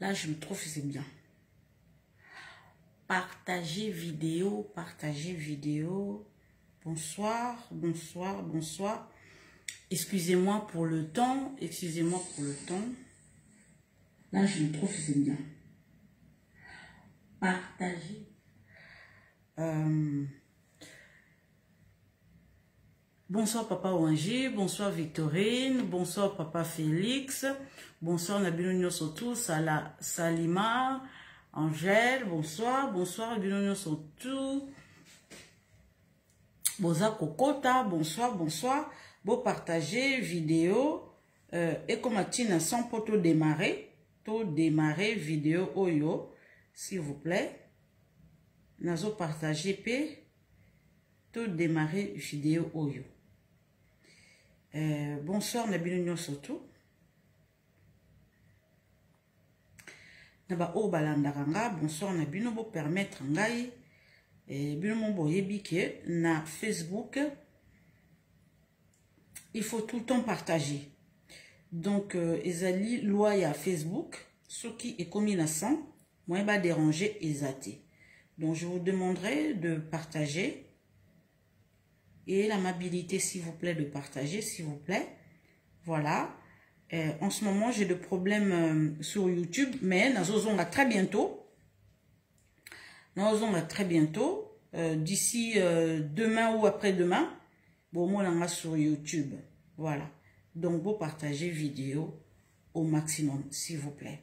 Là, je me trouve, c'est bien. partager vidéo, partager vidéo. Bonsoir, bonsoir, bonsoir. Excusez-moi pour le temps, excusez-moi pour le temps. Là, je trouve que c'est bien. Partager. Euh... Bonsoir papa Wangi, bonsoir Victorine, bonsoir papa Félix, bonsoir na bino nyonso tous, à la Salima, Angèle, bonsoir, bonsoir na bino nyonso tout. Boza kokota, bonsoir, bonsoir. Bo partager vidéo euh, et comme tina sans poto démarrer, to démarrer vidéo oyo, s'il vous plaît. Nazo partager pe To démarrer vidéo oyo. Euh, bonsoir na bino nyonso tout. na baoyo balandaka nga bonsoir na bino bopermettre ngai eh, bino mo boyebi ke na facebook il faut tout le temps partager donc euh, ezali loi ya facebook soki ekomi na 100 moi vais déranger les donc je vous demanderai de partager et l'amabilité s'il vous plaît de partager s'il vous plaît voilà euh, en ce moment j'ai des problèmes euh, sur youtube mais nous à très bientôt Nous à très bientôt d'ici demain ou après demain bon moi on sur youtube voilà donc, vous partagez vidéo au maximum, s'il vous plaît.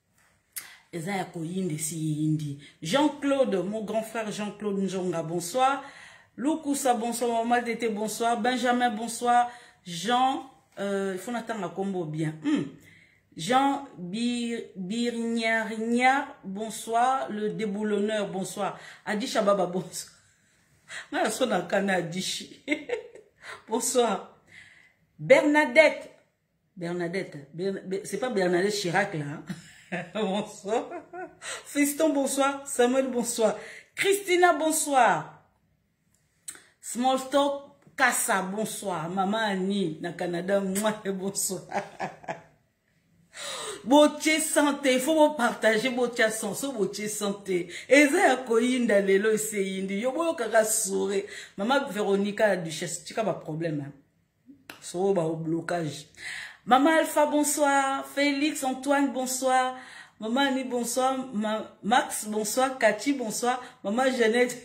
eza ya koyinda esi eyindi jean claude mon grand frère jean claude njonga bonsoir lukusa bonsoir mama tete bonsoir benjamin bonsoir jean euh, faut natanga kombo bien hmm. jean Bir, birniarnia bonsoir le déboulonneur bonsoir adisha baba bonsoir nga na so na kana adishi bonsoir bernadette Bernadette, c'est pas Bernadette Chirac là. Hein? bonsoir. Fiston, bonsoir. Samuel, bonsoir. Christina, bonsoir. Small Talk, Kassa, bonsoir. Maman Annie, na Canada, moi, bonsoir. botie sante il faut bopartage botia sanso botie sante eza ya koyinda lelo eseyindi yo boyokaka sure mama veronica la duchesse tika baproblème soo ba blocage mama alpha bonsoir félix antoine bonsoir mama ami bonsoir Ma, max bonsoir kachi bonsoir mama jeannette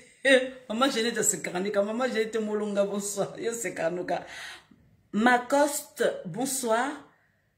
mama jeannette asekaranika mama jeannette molonga bonsoir yo sekaranuka macoste bonsoir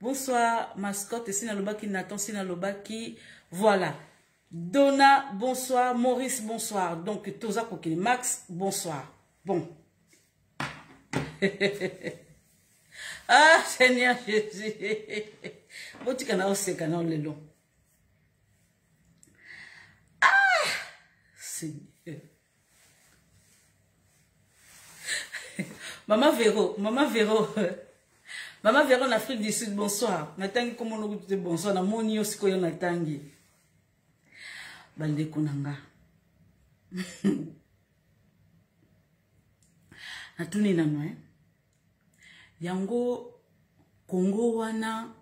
Bonsoir, mascotte, si nalobaki, Nathan, si nalobaki, voilà. Donna, bonsoir. Maurice, bonsoir. Donc, Toza Kokili. Max, bonsoir. Bon. ah, Seigneur Jésus. botika na oseka na lelo ah! Seigneur. Maman Véro, Maman Véro. Maman Véro en Afrique du Sud, bonsoir. Natangi comme on dit bonsoir, na moni yo sikoyo natangi. Bande konanga. Natuni nano hein. Yango Congo wana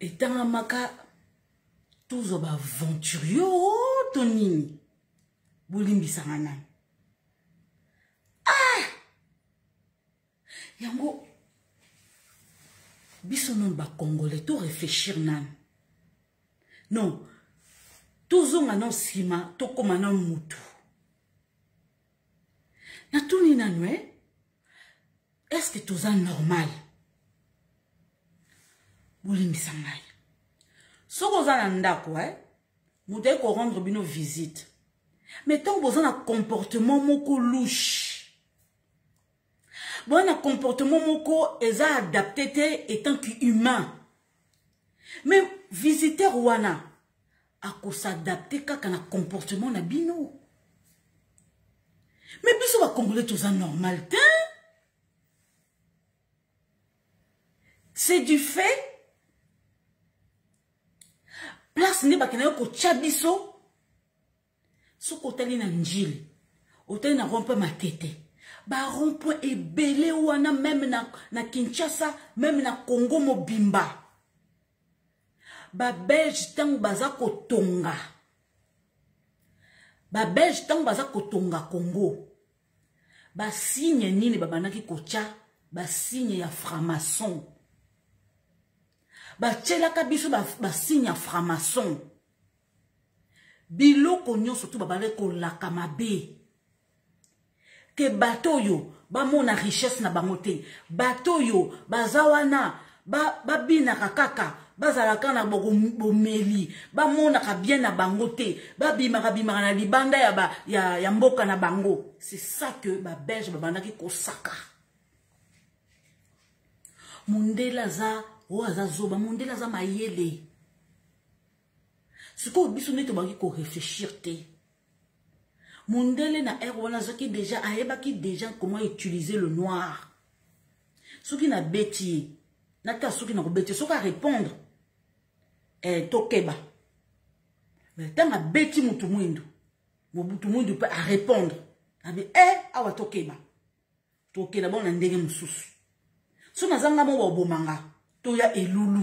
etangamaka tozwa baaventurier o oh, to nini bolimbisanga nani ah! yango biso nanu bacongolais to réfléchir nanu non tozonga nao nsima tokóma na motu natuni nanu e eh? est ce que toza normal bolimbisa ngai soki oza na ndako eh? moto ayi korendre bino visite mais ntango boza na comportement moko louche boza na comportement moko eza adapte te etant que humain mais visiteur wana ako s'adapter kaka na comportement na bino mais biso ba congolais toza normal te c'est du fait place nde bakenda yo kotya biso soki otali na njili otali na rompe matete barompoint ebele wana meme na, na kinshasa meme na congo mobimba babelge ntango baza kotonga babelge ntango baza kotonga congo basigne nini babandaki kotya basigne ya franc-maçon batyelaka biso basigne ya franc-maçon biloko nyonso to babandaki kolaka mabe ke bato oyo bamona richesse na bango te bato oyo baza wana babinaka ba kaka bazalaka na bomeli bamonaka bien na bango te babimaka bimaka na libanda ya, ba, ya, ya mboka na bango c'est ça que babelge babandaki kosaka mondele aza oyo aza zoba mondele aza mayele sikoyo biso nde tobaki koreflechir te mundele na aire wana azwaki deja ayebaki deja comment utiliser le noir soki nabeti ye nata soki nakobeti soki arépondre eh, tokeba me ntango abeti motu mwindu mobutu mwindu mpe arépondre abi e eh, awa tokeba tokenda bongo na ndenge mosusu so nazanga mo baoboma nga toya elulu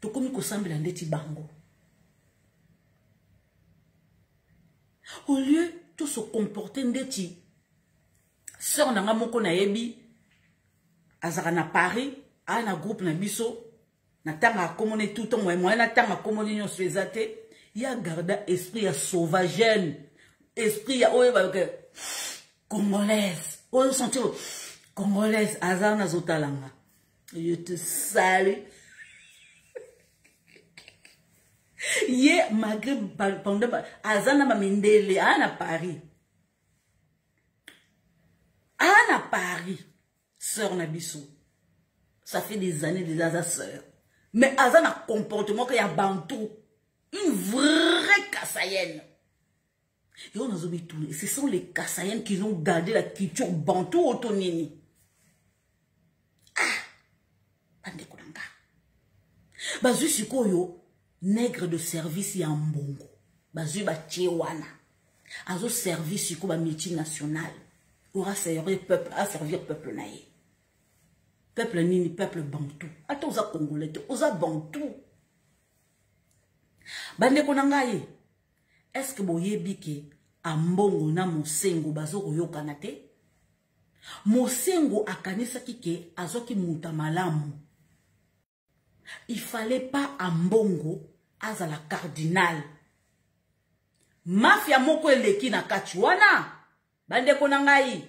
tokomi kosambela ndeti bango au lieu to se comporter ndeti sœur na nga moko nayebi azalaka na paris aya na groupe na biso natangaka nkombo ne tout ntango moye natanga nkombo ne nyonso eza te ya garda esprit ya sauvagene esprit ya oyo bayoka congolaise oyo sentir congolaise aza nazotala nga Je te salue. ye malgré pendant aza na bamindele aa na paris aa na paris sœur na biso ça fait des années déjà aza sœur mais aza na comportement ka ya bantou une vraie kasayenne Et on a tourner. Ce sont les Kassayens qui ont gardé la culture bantou autonini. Ah Bande Kolanga. Bazui Sikoyo, nègre de service ya mbongo. Bazui Bachewana. Azo service Siko ba multinational. Aura servi peuple, a servir peuple naïe. Peuple nini, peuple bantou. Attends, oza congolais, oza bantou. Bande Kolanga ye. est ce que boyebi ke ambongo na mosengo bazokoyokana te mosengo akanisaki ke azwaki moto ya malamu il fallait pas ambongo azala cardinal mafia moko eleki na kati wana bandeko na ngai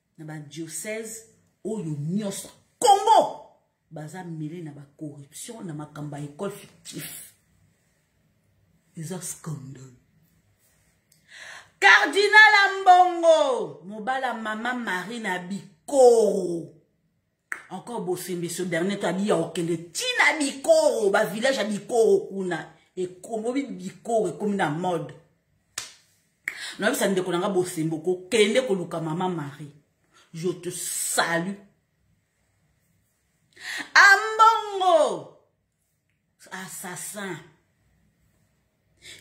na ba diocèse oyo nyonso congo baza mele na ba corruption na makambo ya école fictif eza scandale cardinal ambongo mobala mama marie na bikoro encore bosembe ce dernier to abiya okende tina bikoro ba village ya bikoro kuna ekomobi bikoro ekomi na mode nayebisa ndeko na nga bosembe okokende koluka mama marie je te salue ambongo assassin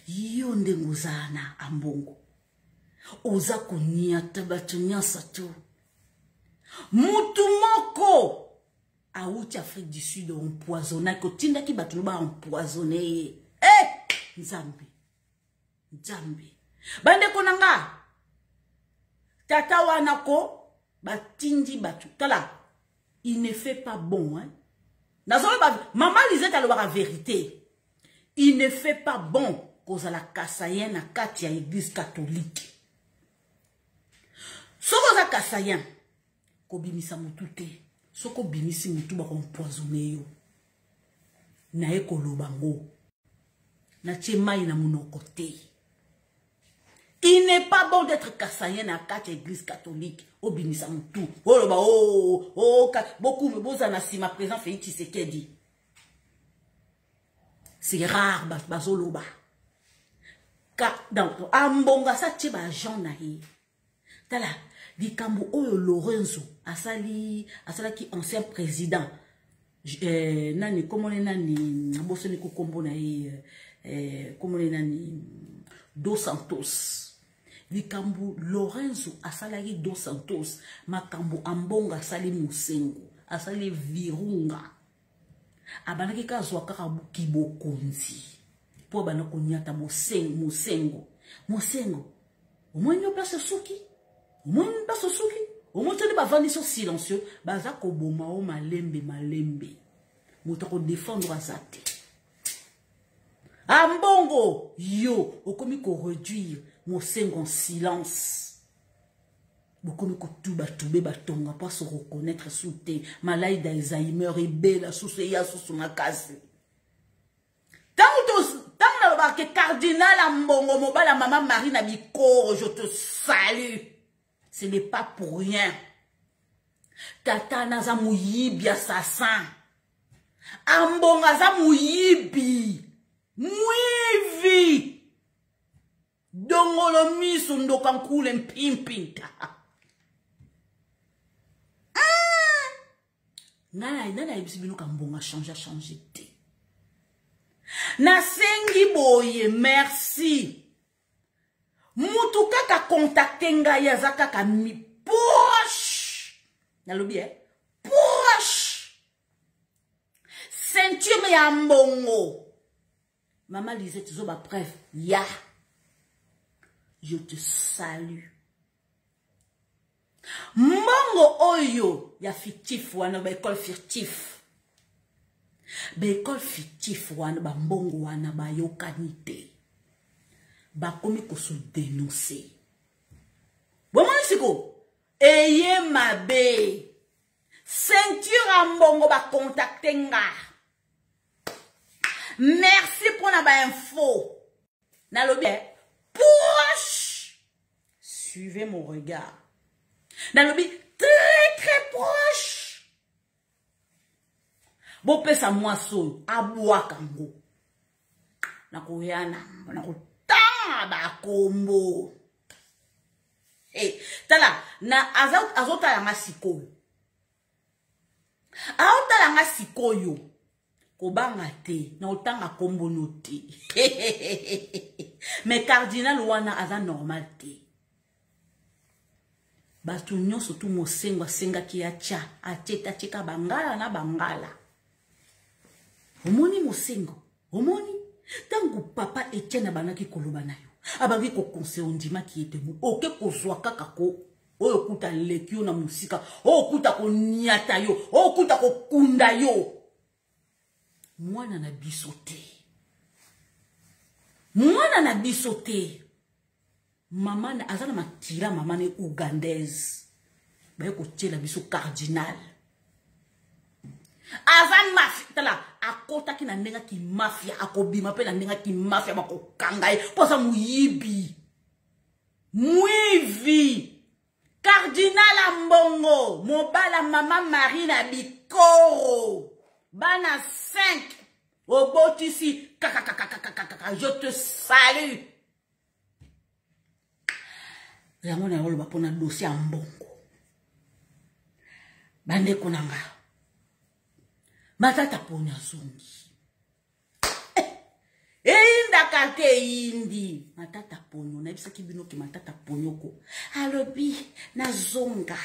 yo ndenge ozala na ambongo oza koniata bato nyonso tu mutu moko awuti afrique du sud empoisonnaki otindaki bato no baempoisonne ye e eh, nzambe nzambe bandeko na nga tata wana ko batindi bato tala il ne fait pas bon hein? nazoloba mama lisete alobaka verité il ne fait pas bon kozala kasayen na kati ya eglise katolike soki oza kasayen kobimisa motu te soki obimisi motu bakompoisone yo naye koloba ngo natie mai na monoko te il n'est pas bon d'être kasayen na kati ya église catholique obimisa motu oloba oh, oh, bokume bozala na nsima présent fei tshisekedi c'est rare bato bazoloba ambonga sa tie baagent na ye tala likambo oyo lorenzo asali asalaki ancien président eh, nani komone nani nabosani kokombo na ye eh, eh, komone nani dos santos likambo lorenzo asalaki dos santos makambo ambongo asali mosengo asali virunga abandaki kaka azwa kaka kibokonzi mpo abanda konyata mosengo mosengo omoni yo place osuki omoni place osuki omoni toni bavandisi o silencieux baza koboma o malembe malembe moto akodefendre aza te ambongo yo okomi koreduire mosengo en silence bokomi kotuba tube batonga mpo aso reconnaître su te malai d'alzheimer ebela susu eya susu makasi ntango ntango nalobaka ke cardinal ya mbongo mobali ya mama marie na bikoro je te salut ce n'est pas pour rien tata naza moyibi assassin ambongo aza moyibi mwivi dongolo miso ndoka nkule mpimpinta ngai nani ayebisi bino kambonga change achange te nasengi boye merci mutu kaka kontakte ngai aza kaka mi proche nalobi e eh? proche ceinture ya mbongo Maman Lisette Zoba preuve. Ya. Je te salue. Mbongo oyo ya fictif wana ba école fictif. Ba école fictif wana ba mbongo wana ba yokani te. Ba komi ko se dénoncer. Bomoni siko eye mabe. Ceinture ya mbongo ba contacter nga. merci mpo na bainfo nalobi eh, proche suivez mon regard nalobi très très proche bopesa mwasi oyo abwaka ngo nakoyana nakotanga bakombo hey, eh, tala na azotala nga sikoyo aotala nga sikoyo kobanga te na otanga nkombo no te me cardinal wana aza normal te bato nyonso tu mosengo asengaki ya tya atyeka bangala na bangala omoni mosengo omoni ntango papa etienne abandaki koloba na yo abandaki kokonse ondimaki ye te oke kozwa kaka ko oyo okuta aleki yo na mosika oyo okuta koniata yo oyo okuta kokunda yo mwana na biso te mwana na biso te maman aza na makila maman ne ougandaise baye kotyela biso cardinal aza mafia tala akotaki na ndenge kimafia akobima mpe na ndenge kimafia bakokanga ye mpo aza moyibi mwivi cardinal ya mbongo mobala mama marie na bikoro bana 5 obotisi kakakakakakaka je te salut yango na yoloba mpona dosie ya mbongo bandeko na nga matata poni azongi eh, eyindaka te eyindi matata ponyo nayebisaki bino ke matata ponyoko alobi nazonga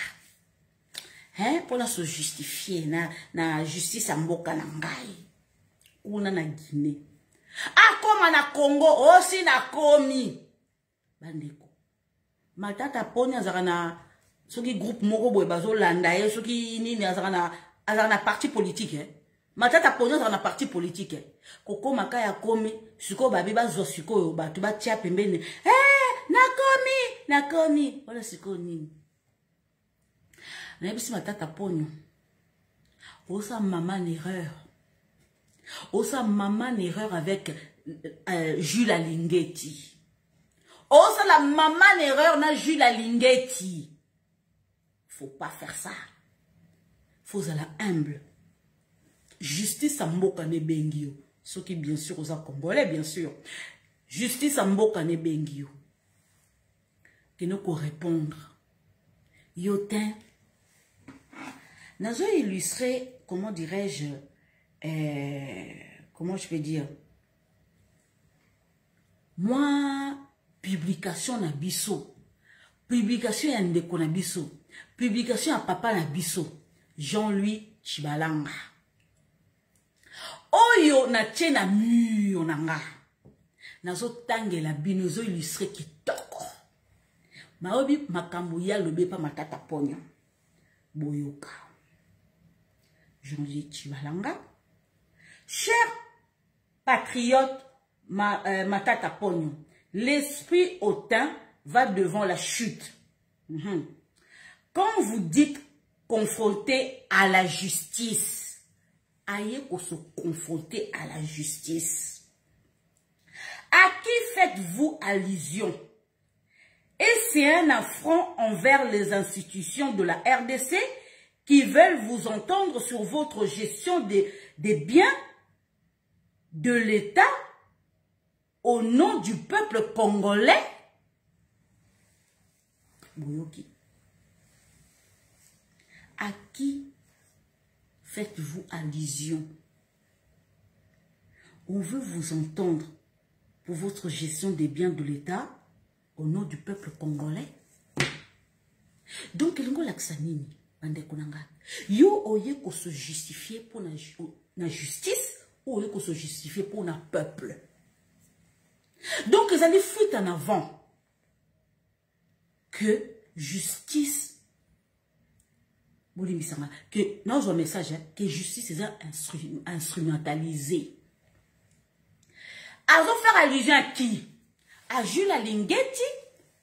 hein mpo na se justifie na, na justice ya mboka na ngai kuna na guinée akoma na congo osi nakomi bandeko matata poni azalaka na soki groupe moko boye bazolanda ye soki nini azalaka na azalaka na parti politique eh? matata poni azalaka na parti politique eh? kokoma ka ya komi sikoyo babi bazwa sikoyo bato batya pembeni hey, eh, nakomi nakomi wana sikoyo nini nayebisi matata ponyo osa mama na erreur osa mama na erreur avec euh, jules alingeti osala mama na erreur na jules alingeti faut pas faire ça faut ozala humble justice ya mboka na ebengi yo soki bien sûr oza congolais bien sûr justice ya mboka na ebengi yo kende korépondre yo te nazo illustre comment dirais-je euh, comment je peux dire mwa publication na biso publication ya ndeko na biso publication ya papa na biso jean-louis chibalanga oyo natie na mur na nga nazotangela bino ezo illustre kitoko mayobi makambo ya lobi epa matata ponyo boyoka janvier cibalanga cher patriote ma, euh, matata ponyo l'esprit hautain va devant la chute mhm. quand vous dites confronté à la justice ayez qu'on se confronter à la justice. À qui faites-vous allusion Et c'est un affront envers les institutions de la RDC qui veulent vous entendre sur votre gestion des, biens de l'État au nom du peuple congolais Bouyoki. À qui faites-vous allusion. On veut vous entendre pour votre gestion des biens de l'État au nom du peuple congolais donc elingi olakisa nini bandeko na ngai yo oye kose justifie mpo na, na justice ou oye kose justifie mpo na peuple donc ezali fuite en avant que justice bolimbisa nga ke nazwa message hein, ke justice eza instru, instrumentalise azofaka allusion ya ki a jules alingeti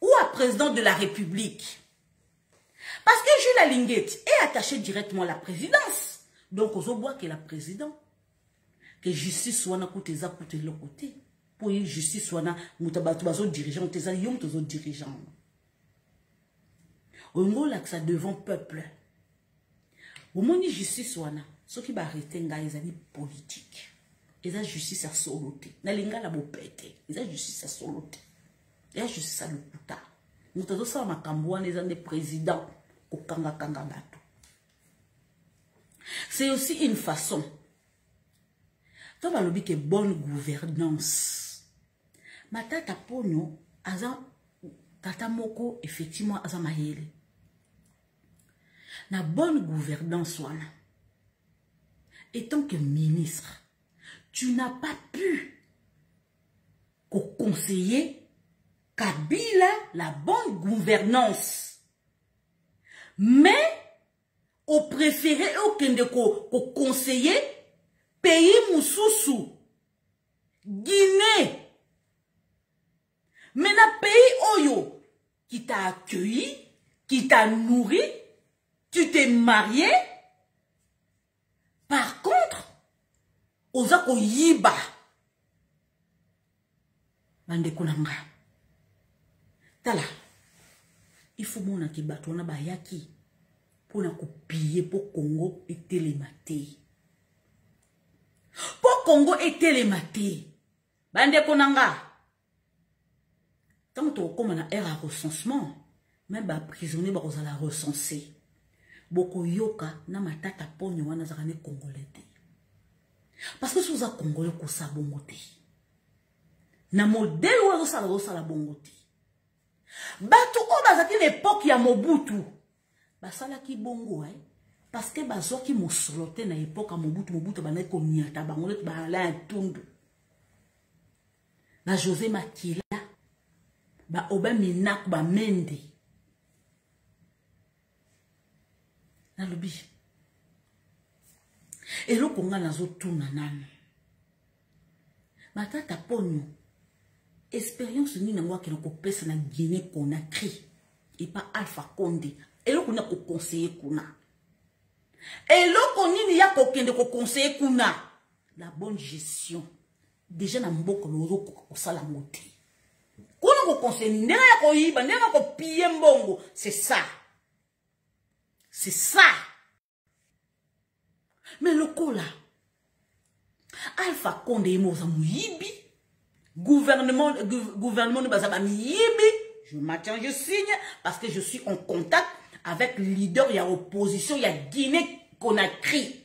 ou à président de la république parce que jules alingeti est attaché directement à la présidence donc ozobwakela président ke justice wana kuta eza kuta eloko te mpo ye justice wana moto bato bazodirigeango te eza yo moto ozodirigeango olingi olakisa devant peuple omoni justice wana soki baarrete ngai ezali politike eza justice ya solo te na lingala bopete eza justice ya solo te eza justice ya lokuta moto azosala makambo wana eza nde président kokangakanga bato c'est aussi une façon to balobi ke bonne gouvernance matata ponyo aza tata moko effectivement aza mayele na bonne gouvernance wana étant que ministre tu n'as pas pu koconseiller kabila la bonne gouvernance mais opréféré okende koconseiller ko pays mosusu Guinée. Mais na pays Oyo, qui t'a accueilli, qui t'a nourri, tu t'es marié. Par contre, oza koyiba. Bande kunanga. Tala. Il faut mon ki bato wana bayaki pona kopiye po Congo etelema te. mpo kongo etelema te bandeko na nga ntango tokokóma na heure ya recensement meme baprisonnier bakozala recense bokoyoka na matata ponyo wana azalaka ne congolais te parce que soki oza congolais kosa bongo te na modele oyo azosala ozosala bongo te bato oyo bazalaki na epoke ya mobutu basalaki bongo eh? parce que bazwaki mosolo te na epoka mobutu mobutu abandaki konyata bango neti baalain tundu ba josé makila baoba minaku bamende nalobi eloko ngai nazotuna nano Matata Ponyo, expérience nini yango akenda kopesa na Guinée Conakry epa Alpha Conde eloko na koconseille kuna eloko nini ya kokende kokonseye kuna la bonne gestion deja na mboka ozokoka kosala yango te kuna kokonseye ndenge ya koyiba ndenge ya kopiye mbongo c'est ça c'est ça me lokola alpha konde ye moza moyibi gouvernement gouvernement ne baza bamiyibi je maintiens je signe parce que je suis en contact avec leader ya opposition ya guinée conakry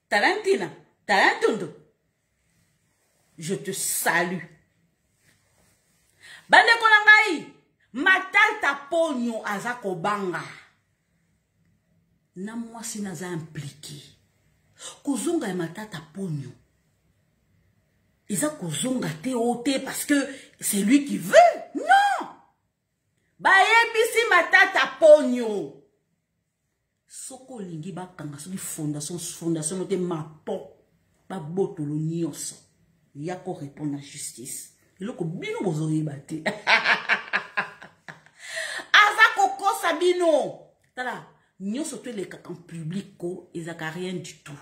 tala ntina tala ntondo je te salue bandeko na ngai matata ponyo aza kobanga na mwasi naza implike kozonga ya matata ponyo eza kozonga te o te parce que c'est lui qui veut non bayebisi matata ponyo soki olingi bakanga soki fondation fondation te mapo babotolo nyonso ya korepondre na justice eloko bino bozoyeba te aza kokosa bino tala nyonso to elekaka en public ko ezalaka rien du tout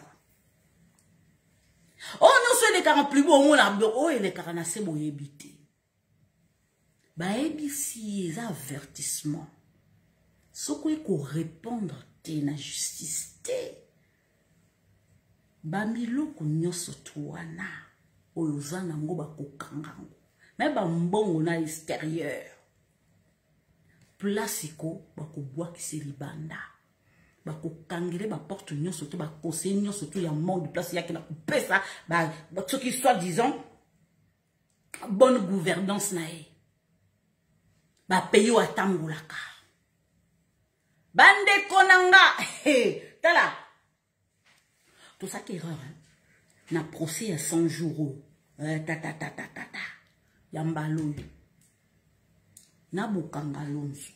oyo oh, nyonso elekaka en public omona oyo elekaka na se boyebi te bayebisi ye eza avertissement soki oye korépondre te na justice te bamiloko nyonso to wana oyo oza nango bakokanga yango me bambongo na exterieur place ko bakobwakisa libanda bakokangele baporte nyonso to bakonseye nyonso to ya monde place yake na kopesa soki soit disant bonne gouvernance na ye bapayi oyo atambolaka bandeko na nga tala tosaki erreur hein? na procès ya 100 jours oyo eh, tatatatatata ya mbala oyo na bokanga lonzo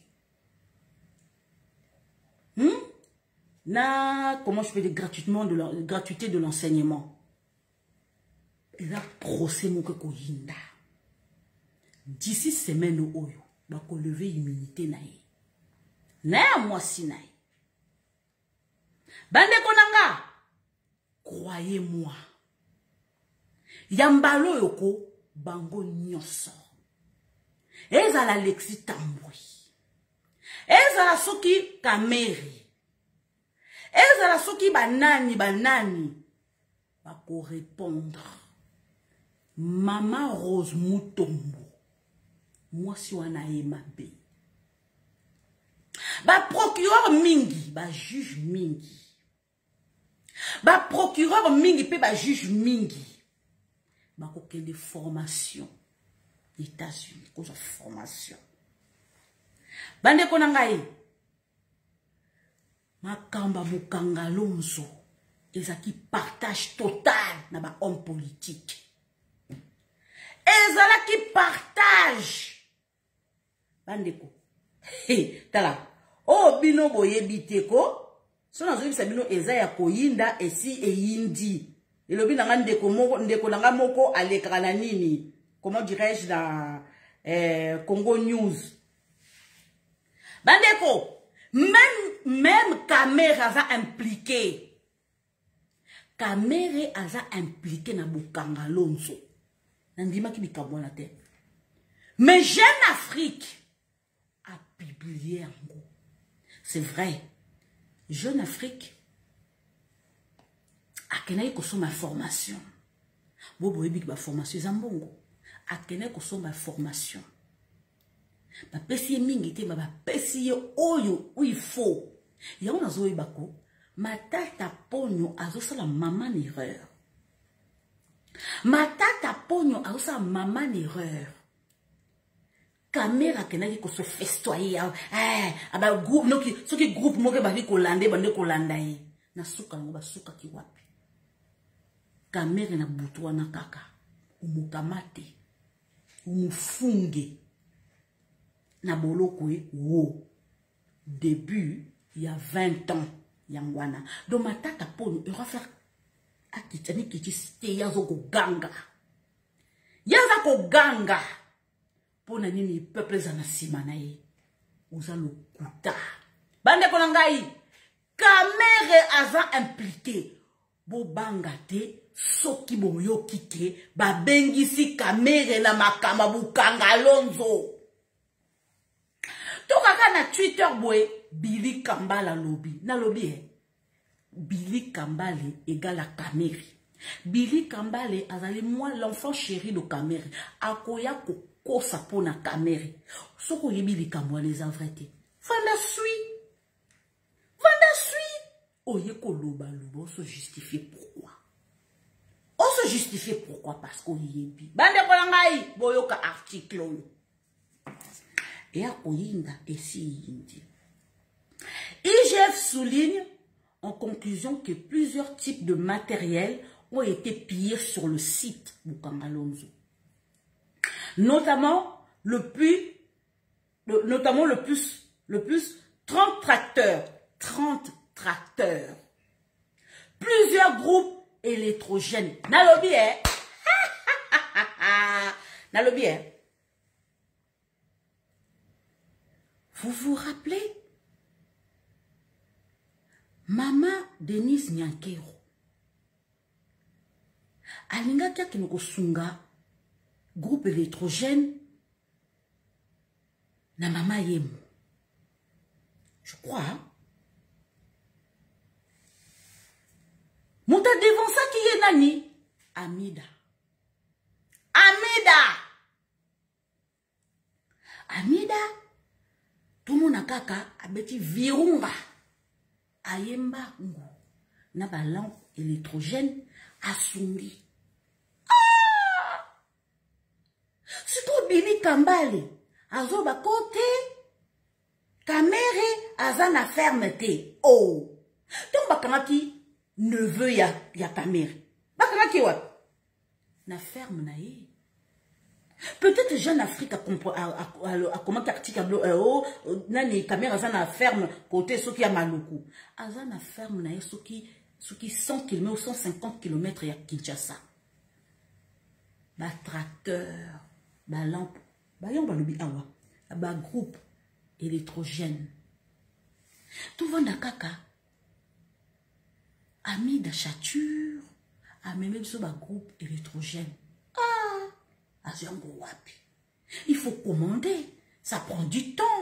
hmm? na comment je peux dire gratuitement de la, gratuité de l'enseignement eza procès moko ekoyinda d'ici semaine oyo bakoleve immunité na ye na ya mwasi na ye bandeko na nga croye moi ya mbala oyo ko bango nyonso ezala lexi tambwe ezala soki kameri ezala soki banani banani bakorepondre mama rose mutombo mwasi wana ye mabe baprocureur mingi bajuge mingi baprocureur mingi mpe bajuge mingi bakokende formation na états-unis kozwa formation bandeko na ngai makambo ya bokanga alonso ezalaki partage total na bahomme politique ezalaki partage bandeko hey, tala oyo oh, bino boyebi te ko so nazoyebisa bino eza ya koyinda esi eyindi elobi na nga ndeko moko ndeko na nga moko alekaka na nini comment dirais-je na eh, congo news Bandeko, même, même Kamere aza impliqué. Kamere aza impliqué na Bukanga Lonzo. Nandimaki likambo na te. Mais Jeune Afrique a publié yango. C'est vrai. Jeune Afrique akendaki kosomba formation. Bobo yebi ba formation eza mbongo. Akendaki kosomba formation. bapesi ye mingi te ma bapesi ye oyo il faut yango nazoyeba ko matata ponyo azosala maman erreur matata ponyo azosala maman erreur kamera akendaki koso festoye ya eh, abagroupe noki soki groupe moko ebandi kolanda ebandi kolanda ye na suka yango basukaki wapi kamere na butu wana kaka omokamate omofunge na boloko ye wo début ya 20 ans yango wana do matata poni eura faire akitya mikitisi te ye aza koganga ye aza koganga mpo na nini peuple eza na nsima na ye oza lokuta bandeko na ngai kamere aza implike bobanga te soki boyoki te babengisi kamere na makama bokanga lonzo tokaka na twitter boye bili kambala lobi nalobi e eh? bili kambale egala kamere bili kambale azali mwa l'enfant chéri de kamere akoya kokosa mpo na kamere soki oyebi likambo wana eza vrai te fanda sui fanda sui oye koloba loba oso justifie pourquoi oso justifie pourquoi parce que oyebi bandeko na ngai boyoka article oyo eya koyinda esi eyindi igf souligne en conclusion que plusieurs types de matériel ont été pillés sur le site Bukangalonzo notamment le puits notamment le plus, le plus, 30 tracteurs. 30 tracteurs. Plusieurs groupes électrogènes. Nalobi, hein? Nalobi, hein? Vous vous rappelez Maman Denise Nyankero alingaki akende kosunga groupe électrogène na mama yemo je crois moto adevansaki ye nani amida amida amida tomona kaka abeti virunga ayemba ngo na balampe électrogène asungi ah! sikoyo bimi kambale azoba ko te kamere aza na ferme te o oh. ntongo bakangaki neveu ya, ya kamere bakangaki wapi na ferme na ye peut-être jeune afrique akomaki article ablo eh, o oh, nani kamere aza na ferme kote soki ya maluku aza na ferme na ye soki soki 100 km 150 km ya kinshasa batracteur balampe bayango balobi awa bagroupe électrogène tovanda kaka ami dachature amemi biso bagroupe électrogène ah azwi yango wapi il faut commander ça prend du temps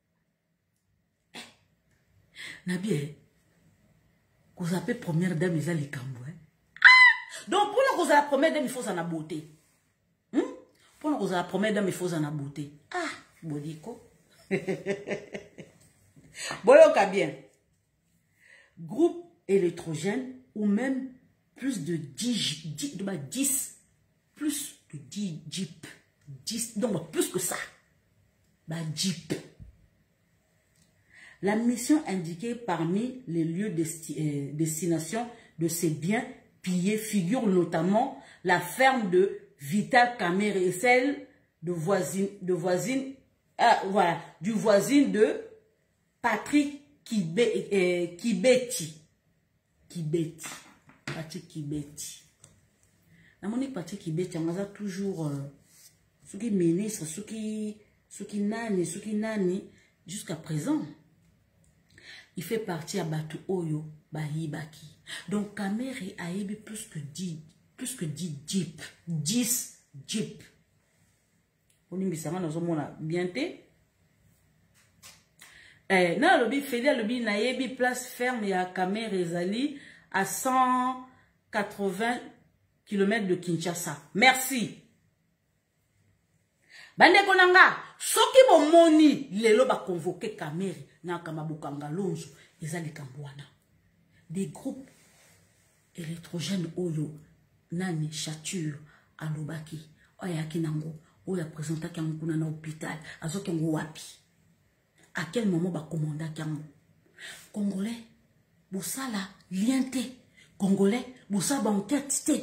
na bie eh, kozala mpe première dame eza likambo eh. ah! donc mpona kozala première dame ifoza na beauté hmm? mpona kozala première dame ifoza na beauté ah boliko boyoka bien groupe électrogène ou même plus de 10, 10, 10 plus de 10 jeep 10 donc plus que ça ba jeep La mission indiquée parmi les lieux de euh, destination de ces biens pillés figure notamment la ferme de Vital Kamer et celle de voisine, de voisine euh, du voisin de Patrick Kibe, eh, Kibeti. Kibeti. Patrick Kibeti. namoni patrick kibeti yango aza toujours uh, soki ministre soki soki nani soki nani jusqu'à présent il fait partie ya bato oyo bayibaki donc kamere ayebi plus que 10 plus que 10 jeep 10 jeep olimbisa nga nazomona bien te eh, na alobi feli alobi nayebi place ferme ya kamere ezali à 180 km de kinshasa merci bandeko na nga soki bomoni lelo bakonvoke kamere na kama bokanga lonzo eza likambo wana des groupes electrogène oyo nani chature alobaki oyo ayaki nango oyo apresentaki yango kuna na hôpital azoki yango wapi à quel moment bakomandaki yango congolais bosala lien te congolais bosala bankete te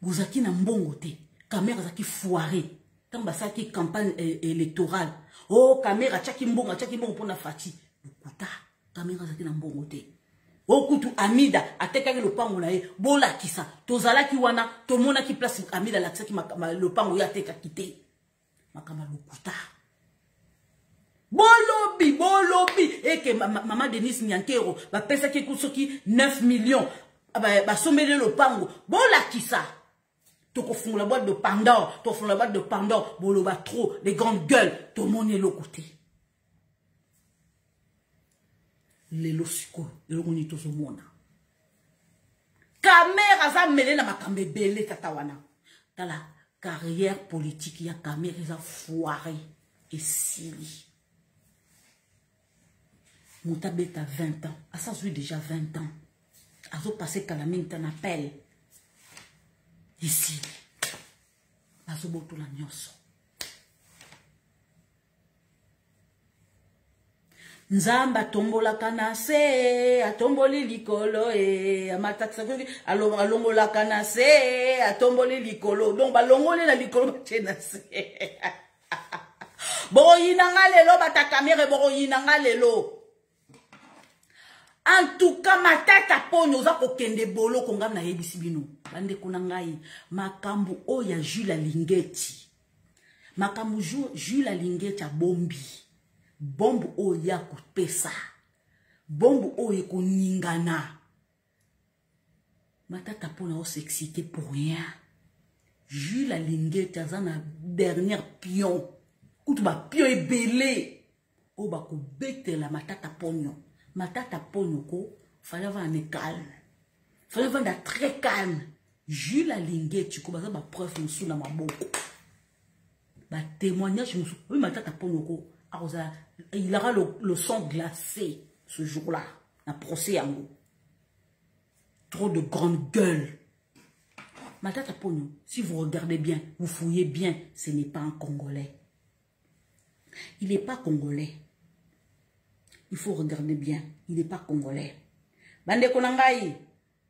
bozalaki na mbongo te kamere azalaki foire ntango basalaki campagne eh, électorale o oh, kamere atyaki mbongo atyaki mbongo mpo na fati lokuta kamere azalaki na mbongo te o oh, kutu amida atekaki lopango na ye bolakisa tozalaki wana tomonaki place amida alakisaki lopango ye atekaki te makambo ya lokuta bolobi bolobi eke mama denise nyankero bapesaki eko soki 9 million ah, basombeli lopango bolakisa tokofungola boite de pandore tokofungola boite de pandore boloba trop les grandes gueules tomoni eloko te lelo sikoyo eloko nini tozomona kamere aza mele na makambo ebele tata wana tala carrière politique ya kamere eza foire esili moto abeta 20 ans asa azwi déjà 20 ans azopasse kala mingi ta na pele esili bazobotola nyonso nzambe atombolaka na se atomboli likolo e amatakisa koki alongolaka na se atomboli likolo donc balongoli na likolo batie na se bokoyina nga lelo batakamere bokoyina nga lelo antuka matata poni oza kokende boloko ngai nayebisi bino bandeko na ngai makambo oyo ya jules alingeti makambo jules alingeti abombi bombe oyo ya kopesa bombe oyo ekoningana matata mpona osexite pour rien jules alingeti aza na dernière pion kutu bapion ebele oyo bakobetela matata ponyo matata ponyo ko fali avanda ne calme fali avanda très calme jules alingeti ko baza bapreuve mosusu na maboko batémoignage mosusu oyo matata ponyo ko akozala il aura le, le sang glacé ce jour là na procès yango trop de grande gueule matata ponyo si vous regardez bien vous fouillez bien ce n'est pas un congolais Il n'est pas congolais. Il faut regarder bien. Il n'est pas congolais. Bande Konangaï,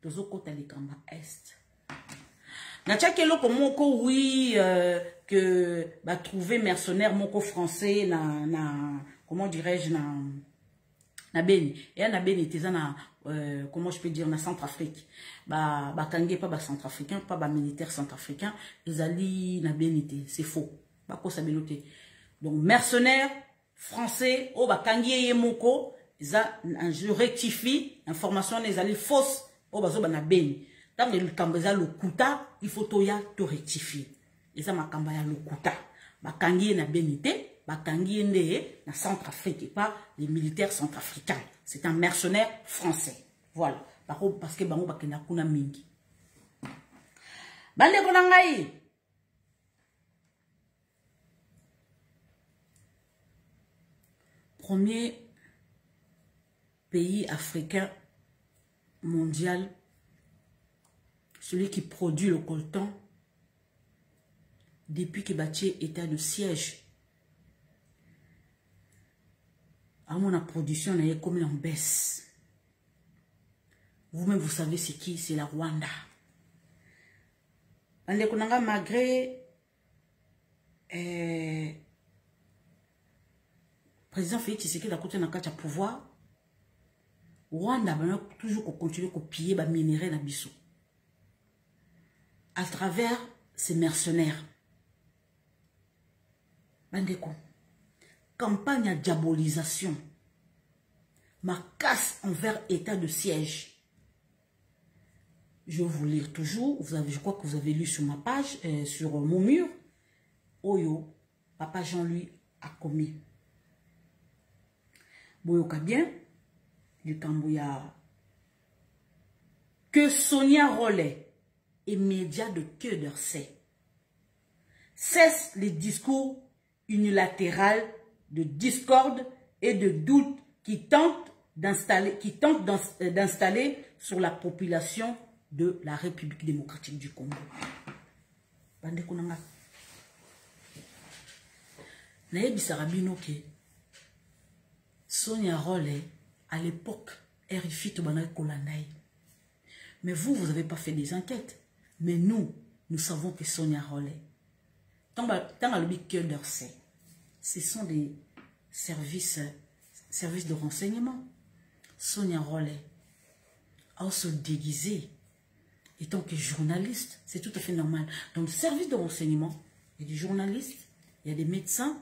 tozo kota likamba est. Na tchake loko moko oui euh, que ba trouver mercenaire moko français na na comment dirais-je na na Beni. Et na Beni teza na euh, comment je peux dire na Centrafrique. Ba ba kangé pas ba centrafricain, pas ba militaire centrafricain, ils allaient na Beni c'est faux. bakosa bino te donc mercenaire français oyo bakangi ye ye moko eza je rectifie information wana ezali fausse oyo bazoba na beni ntango likambo eza lokuta il faut toya to rectifie eza makambo ya lokuta bakangi ye na beni te bakangi ye nde na centre afrique epa les militaires centrafricains c'est un mercenaire français voilà parce que bango bakenda kuna mingi bandeko na ngai premier pays africain mondial, celui qui produit le coltan, depuis que Baché était de siège, à mon production, comme en baisse. Vous-même, vous savez c'est qui, c'est la Rwanda. bandeko na ngai malgre eh, président félix tshisekedi akuti na kati ya pouvoir rwanda bana toujours kocontinue kopille baminerai na biso à travers ces mercenaires bandeko campagne ya diabolisation makasi envers état de siège je vous lire toujours. Vous avez, je crois que vous avez lu sur ma page, euh, sur mon mur. Oyo, papa Jean-Louis a commis Boyoka bien, du Kambouya. Que Sonia Rollet, et média de d'Orsay cesse les discours unilatérales de discorde et de doute qui tentent euh, d'installer sur la population de la République démocratique du Congo. Bande Naye bisarabino Sonia Rollet, à l'époque, RFI Tobanal Kolanai. Mais vous, vous n'avez pas fait des enquêtes. Mais nous, nous savons que Sonia Rolle, tant à c'est, ce sont des services, services de renseignement. Sonia Rollet, a se déguisé et tant que journaliste, c'est tout à fait normal. Donc, le service de renseignement, il y a des journalistes, il y a des médecins,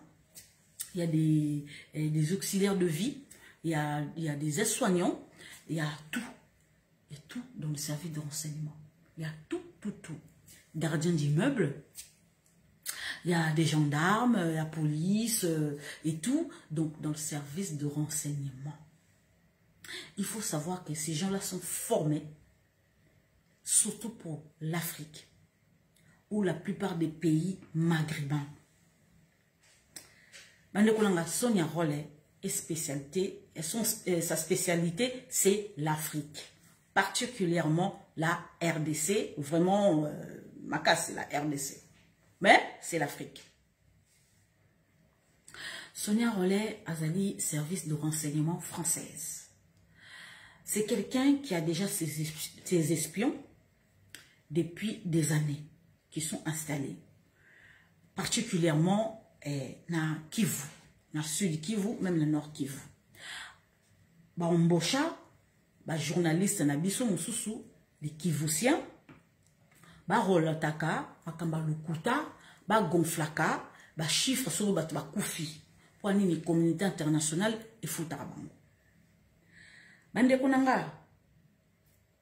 il y a euh, des, auxiliaires de vie, il y a, il y a des aides-soignants, il y a tout. Il y a tout dans le service de renseignement. Il y a tout, tout, tout. Gardien d'immeuble, il y a des gendarmes, euh, la police euh, et tout, donc dans le service de renseignement. Il faut savoir que ces gens-là sont formés, surtout pour l'Afrique, ou la plupart des pays maghrébins. Sonia Rollet, spécialité, et euh, sa spécialité, c'est l'Afrique. Particulièrement la RDC, vraiment, euh, ma casse, la RDC. Mais c'est l'Afrique. Sonia Rollet Azali, service de renseignement française. C'est quelqu'un qui a déjà ses espions depuis des années qui sont installés, particulièrement eh, na Kivu, na Sud Kivu, même na Nord Kivu. Ba embaucha ba journaliste na biso mususu les Kivusiens ba relataka makamba lokuta ba gonflaka ba chiffre soko bato bakufi mpo nini communauté internationale efutaka bango bandeko na ngai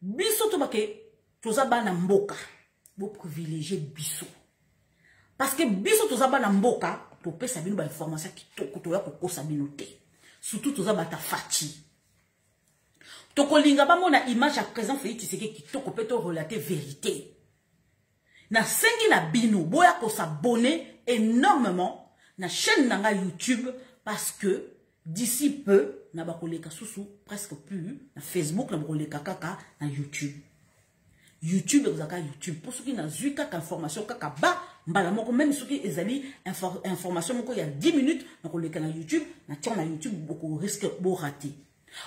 biso to bake toza bana mboka bo privilégier biso parce que biso toza bana mboka topesa bino bainformation kitoko toya kokosa bino te surtout toza bata faci tokolinga bamona image ya présent félix tshiseke kitoko mpe torelate vérité nasengi na bino boya kosabone énormément na chaîne na nga youtube parce que d'ici peu na bakoleka susu presque plus na facebook na bakoleka kaka na youtube youtube ekozala kaka youtube mpo soki nazwi kaka information kaka ba mbala moko meme soki ezali infor, information moko ya 10 minutes nakoleka na youtube na tia na youtube bokoriske borate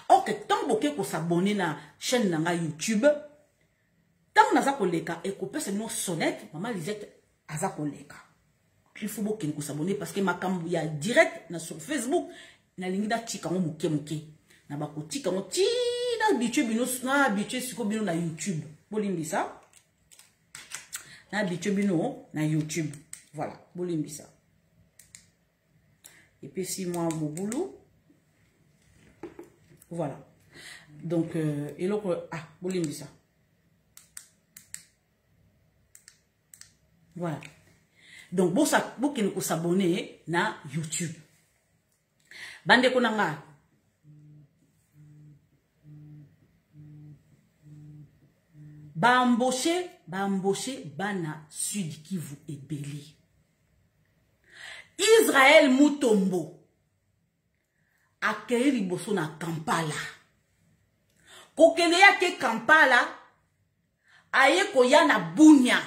ok ntango boke kosabone na chaîne na ngai youtube Tango naza koleka et kopesa bino sonnette, maman Lisette aza koleka. Il faut bokende ko s'abonner parce que makambo ya direct na sur Facebook na lingi da tika ngo moke moke. Na ba kotika ngo ti na habitué bino na habitué siko bino na YouTube. Bolimbisa. Na habitué bino na YouTube. Voilà, bolimbisa. epesi mwa mobulu voilà donc euh, eloko ah bolimbisa voilà donc bokende kosabone na youtube bandeko na ngai baembauche baembauche bana sud kivu ebele Israël Mutombo akei liboso na Kampala kokende ye ake Kampala aye koya na Bunia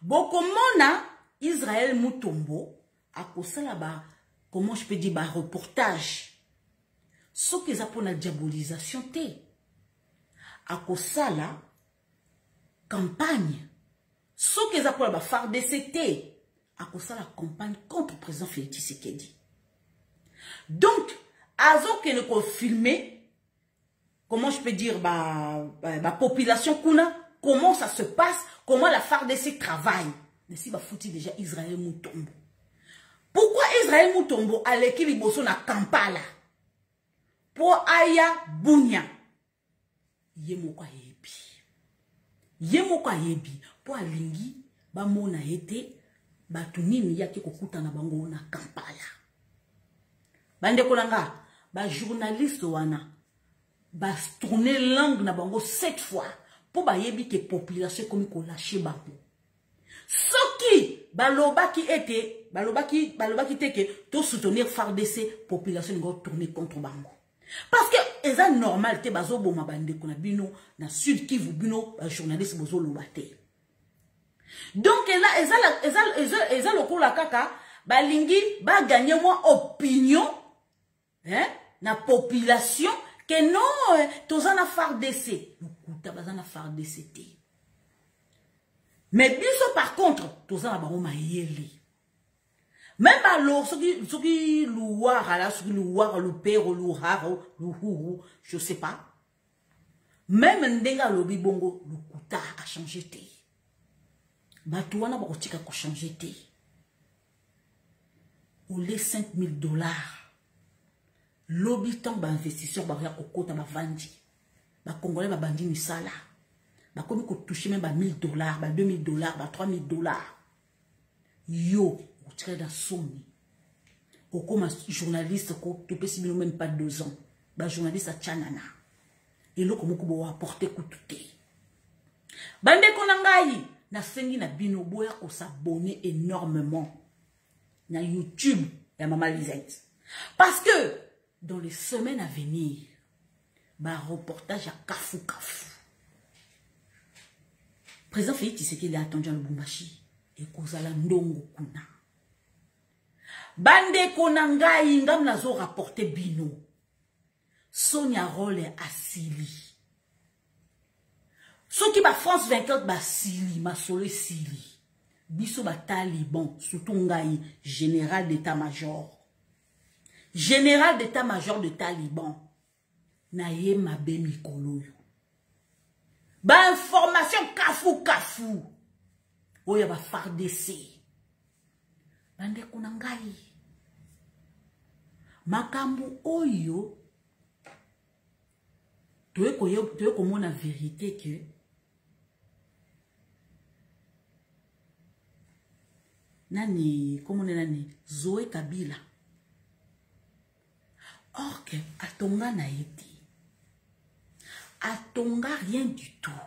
bokomona Israël Mutombo akosala ba comment je peux dire ba reportage soki eza mpo na diabolisation te akosala campagne soki eza mpo na ba fardc te akosala campagne contre président félix tshisekedi donc azokende kofilme comment je peux dire ba, ba, ba population kuna comment ça se passe comment la fardc travaille nasi bafuti déjà israel mutombo pourquoi israel mutombo aleki liboso na kampala mpo aya bunya ye moko ayebi ye moko ayebi mpo alingi bamona ye te bato nini ye ake kokutana bango na kampala bandeko na nga bajournaliste wana bastourne langue na bango cette fois mpo bayebi ke population ekomi kolashe bango soki balobaki ete balobaki balobaki te ke tosoutenir fardc population lingo tourne contre bango parce que eza normal te bazoboma bandeko na bino na sud kivu bino bajournaliste bozoloba te donc ela eza, eza, eza, eza lokola kaka balingi baganye mwa opinion eh, na population ke non eh, toza na fardc lokuta baza na fardc te mais biso par contre toza na bango mayele Même à l'eau, ce qui, ce qui louara là, ce qui louara, loupero, louraro, louhourou, je sais pas. Même ndenga lobi bongo, loukouta a changé te. Batouana bakotika ko changé te. Ou les 5000 dollars. Lobi tant ba investisseur ba ya kokota ba vandi. Ba congolais ba bandi misala. Ba komi ko toucher même ba 1000 dollars, ba 2000 dollars, ba 3000 dollars. yo otikali na soni okoma journaliste ko topesi bino meme pas deux ans bajournaliste atyanana eloko moko boaporte kutu te bandeko na ngai nasengi na bino boya kosabone énormément na youtube ya mama lisette parce que dans les semaines à venir bareportage ya kafukafu président félix tshisekedi atandi ya lubumbashi ekozala ndongo kuna bandeko na ngai ngam nazorapporte bino sonia role asili soki bafrance 24 basili masolo esili biso bataliban surtout ngai général d'état major General d'état major de Taliban na ye mabe mikolo oyo. Ba information kafu kafu oyo ya ba FARDC. Bandeko na ngai. Makambo oyo toye komona verite ke nani komona nani zoe kabila or ke atonga na ye te atonga rien du tout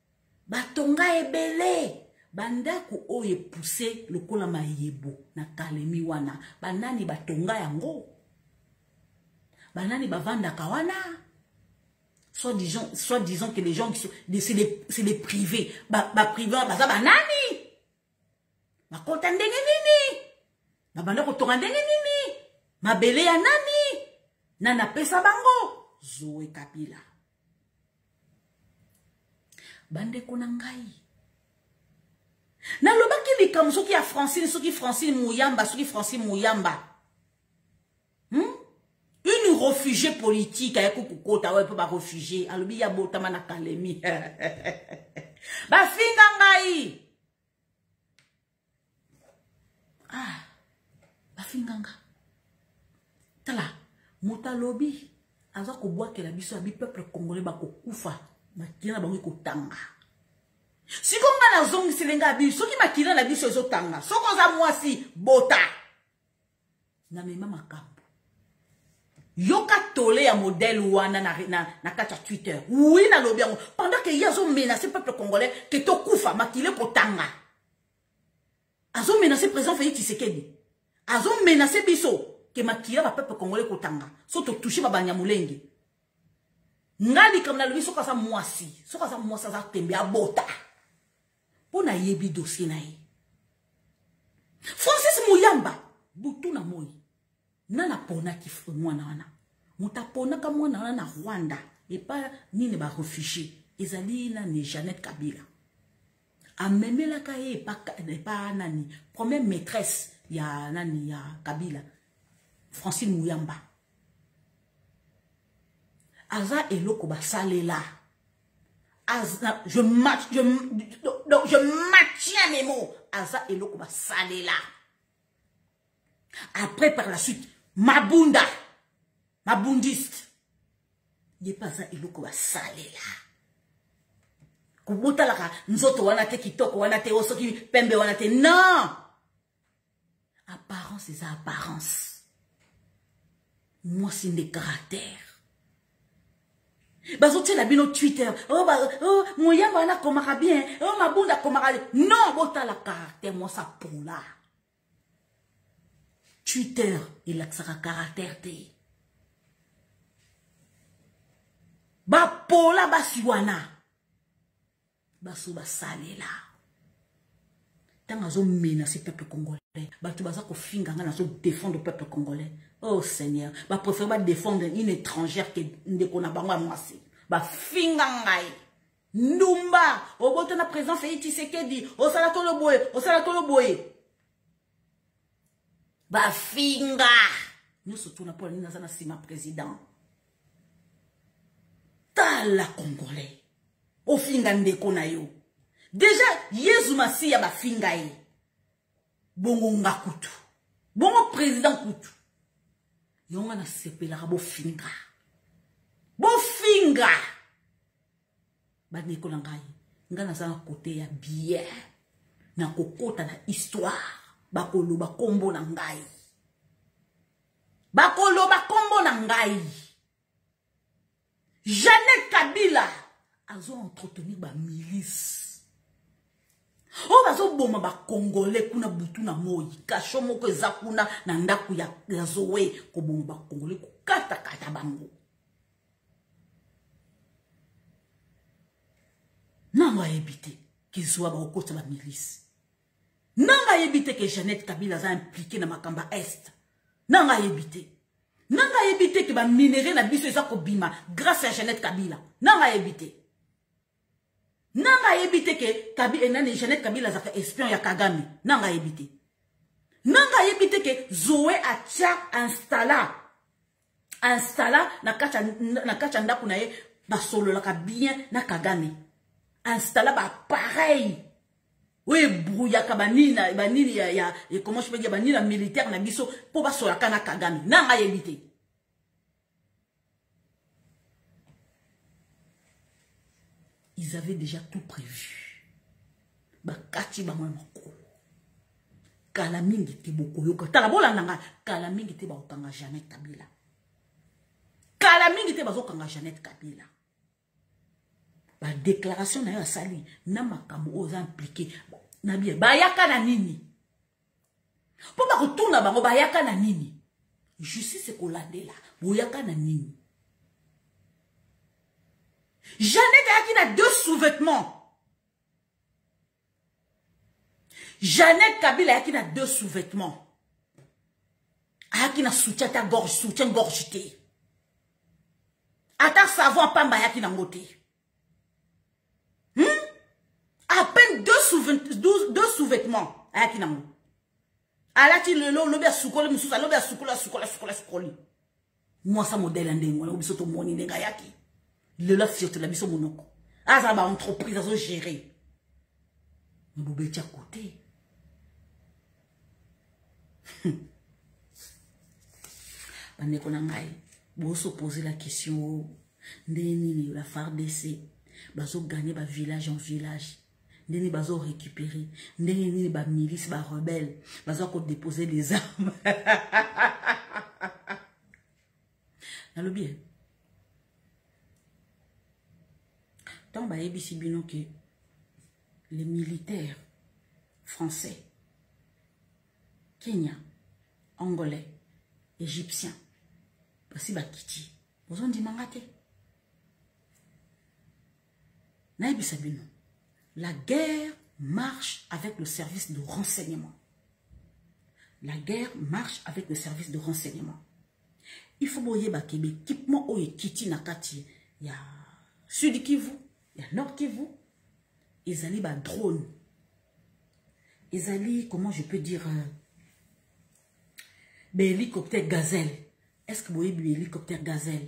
batonga ebele bandako oyo epuse lokola mayebo na kalemi wana banani batonga yango banani bavandaka wana soit disant, soit disant que les gens c'est des, des privés baprivé ba baza banani bakota ndenge nini babanda kotonga ndenge nini mabele ya nani nani apesa bango zoe kabila bandeko na ngai nalobaki likambo soki ya francine soki francine moyamba soki francine moyamba hmm? une refugie politique ayaki kokota oyo mpe barefugie alobi ya botama na kalemi bafinga ngai ah bafinganga tala moto alobi aza kobwakela biso abi peuple congolais bakokufa makila na bango ekotanga siko nga nazongisele nga biso soki makila na biso ezotanga soki oza mwasi bota na mema makambo yoka tole ya modèle wana na, na, na kati ya twitter wi nalobi yango pendant ke ye azomenace peuple congolais ke tokufa makile kotanga azomenace président fei tisekedi azomenace biso ke makila ba peuple congolais kotanga so totouche babanyamulenge ngai likambo nalobi soki aza mwasi soki aza mwasi aza tembe abota mpo nayebi dossier na ye francis muyamba butu na moi nani aponaki mwana wana moto aponaka mwana wana na rwanda epa nini barefugie ezali nani jeannette kabila amemelaka ye epa, epa nani première maîtresse ya nani ya kabila francine muyamba aza eloko basalela aza je match je donc je maintiens mes mots aza eloko basalela après par la suite mabunda mabundiste ye mpe aza eloko basalela kobotalaka nzoto wana te kitoko wana te o soki pembe wana te non apparence eza apparence mwasi nde caractère bazotyela bino twitter oh, oh, moyamba wana akomaka bien o oh, mabunda akomaka non botala caractère mwasi apola twitter elakisaka caractère te bapola basi wana baso basalela ntango azomenase peuple congolais bato baza kofinga ngai nazodefendre peuple congolais oh seigneur bapréfère badefendre une étrangère ke ndeko na bango ya mwasi bafinga ngai ndumba obota na président fei tisekedi osala tolo boye osala tolo boye bafinga nyonso tuna mpo na nini aza na nsima président tala congolais ofinga ndeko na yo deja yezu masiya bafinga ye bongo nga kutu bongo président kutu yango nga nasepelaka bofinga bofinga bandeko na ngai ngai naza na kote ya bien na kokota na histoire bakoloba nkombo na ngai bakoloba nkombo na ngai janet kabila azo entretenir bamilice oyo bazoboma bakongole kuna butu na moi kasho moko eza kuna na ndako ya zoe koboma bakongole kokatakata bango nanga ayebi te kezwa bakokota bamilisi nanga ayebi te ke jeannette kabila aza implike na makambo ya est nanga ayebi te nanga ayebi te ke baminere na biso eza kobima grâce ya jeannette kabila nanga ayebi te nanga ayebi te ke eh, nani jeannette kabila azalaka espion ya kagame nanga ayebi te nanga ayebi te ke zoe atia installa installa na kati ya ndako na ye basololaka bien na kagame installa bapareil oyo ebrouyaka banini banini ya, ya comment je peux dire banini ya militaire na biso mpo basolaka na kagame na ngai yebi te ils avaient déjà tout prévu bakati bango na makolo kala mingi te bokoyoka tala bolanda ngai kala mingi te bakokanga janete kabila kala mingi te bazokanga janete kabila badeklaration na yo asali na makambo oyo oza implike na bie bayaka na nini mpo bakotuna bango bayaka na nini justice ekolandela boyaka na nini janete ayaki na deux sous-vêtements Jeannette Kabila ayaki na deux sous-vêtements. Ayaki na soutien ta gorge, soutien gorge te. Ata savon pamba ayaki na ngote. Hmm? À peine deux sous-vêtements ayaki na ngote. alati lelo lobi asukoli mosusu alobi asukoli asukoli asukoli asukoli mwasa modele ya ndenge wana biso tomoni ndenge ayaki lelo afirtela biso monoko aza ba entreprise azo gérer mbube tya kote bandeko na ngai boso pose la question o oh, ndenge nini la fardc bazoganye bavillage en village ndenge bazo récupérer ndenge nini ba milice ba rebelle baza ko déposer les armes nalobi ye ntango bayebisi bino ke les militaires français kenya angolais égyptien basi bakiti bozondima nga te nayebisa bino la guerre marche avec le service de renseignement la guerre marche avec le service de renseignement il faut boyeba ke baekipement oyo ekiti na kati ya sud kivu ya nord kivu ezali badrone ezali comment je peux dire euh, bahélicoptère gazelle est ce que boyebi bahélicoptère gazelle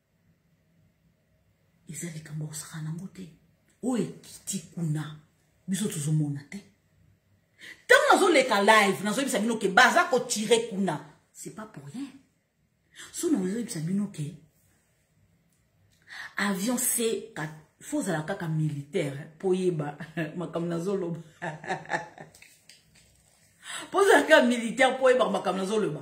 eza likambo akosaka nango te oyo ekiti kuna biso tozomona te ntango nazoleka live nazoyebisa bino ke baza kotire kuna c'est pas pour rien so nazoyebisa bino ke avion c fo ozala kaka militaire mpo oyeba makambo nazoloba mpo ozala kaka militaire mpo oyeba makambo nazoloba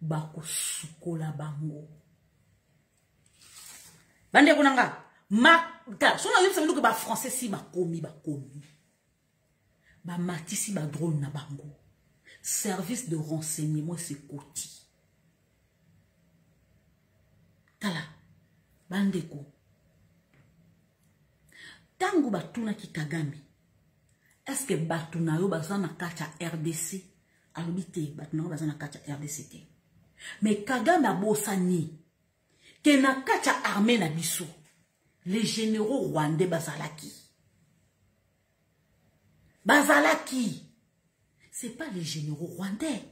bakosukola bango bandeko na nga mata so nayebisa bino ke bafrançais si bakomi bakomi bamatisi badrone na bango service de renseignement esekoti tala bandeko ntango batunaki kagame eske bato na yo baza na kati ya rdc alobi te bato na yango baza na kati ya rdc te me kagame abosani ke na kati ya arme na biso les généraux rwandais bazalaki bazalaki c'est pas les généraux rwandais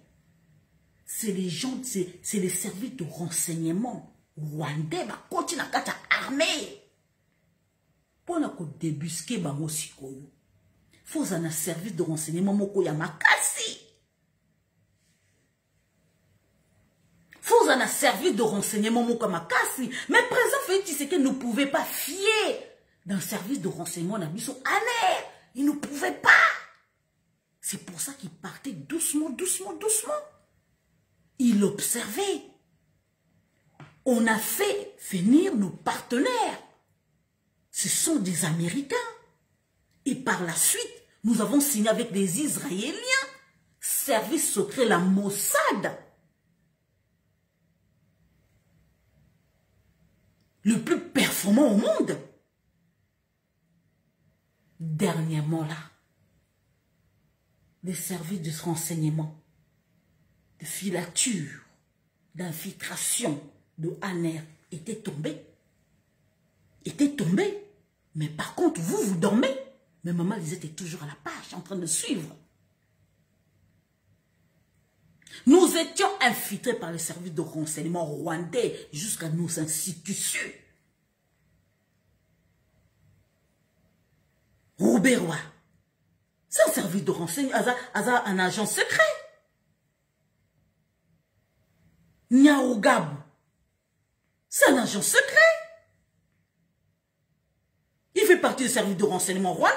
c'est les gens c'est les services de renseignement rwandais bakoti na kati ya armée mpo na kodebusque bango sikoyo fo oza na service de renseignement moko ya makasi fo oza na service de renseignement moko ya makasi mais président félix tshisekedi ne pouvait pas fier d'un service de renseignement na biso aner il ne pouvait pas c'est pour ça qu'il partait doucement doucement doucement il observait on a fait venir nos partenaires ce sont des américains et par la suite nous avons signé avec des israéliens service secret la Mossad le plus performant au monde. Dernièrement là, les services de renseignement, de filature, d'infiltration de ANR étaient tombés. Étaient tombés. Mais par contre, vous, vous dormez. Mais maman, ils étaient toujours à la page en train de suivre. Nous étions infiltrés par le service de renseignement rwandais jusqu'à nos institutions. Roubérois, c'est un service de renseignement, un agent secret. Niaougab, c'est un agent secret. Il fait partie du service de renseignement rwandais.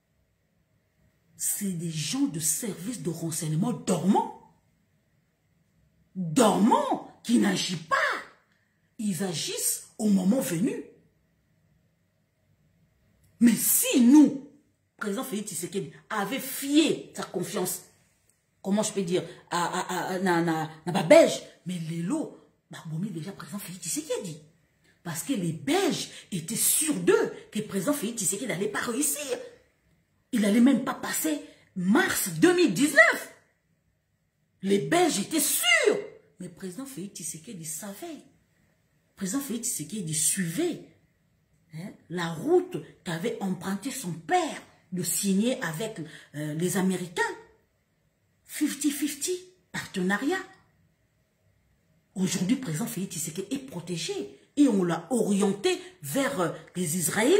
C'est des gens de service de renseignement dormants dormant qui n'agit pas. Ils agissent au moment venu. Mais si nous, président Félix Tshisekedi, avait fié sa confiance, comment je peux dire, à, à, à, na, belge, mais les lots, déjà président Félix Tshisekedi. Parce que les Belges étaient sûrs d'eux que le président Félix Tshisekedi n'allait pas réussir. Il n'allait même pas passer mars 2019. Les Belges étaient sûrs mais le président Félix Tshisekedi savait. Le président Félix Tshisekedi suivait hein, la route qu'avait empruntée son père de signer avec euh, les Américains. 50-50, partenariat. Aujourd'hui, le président Félix Tshisekedi est protégé et on l'a orienté vers euh, les Israéliens.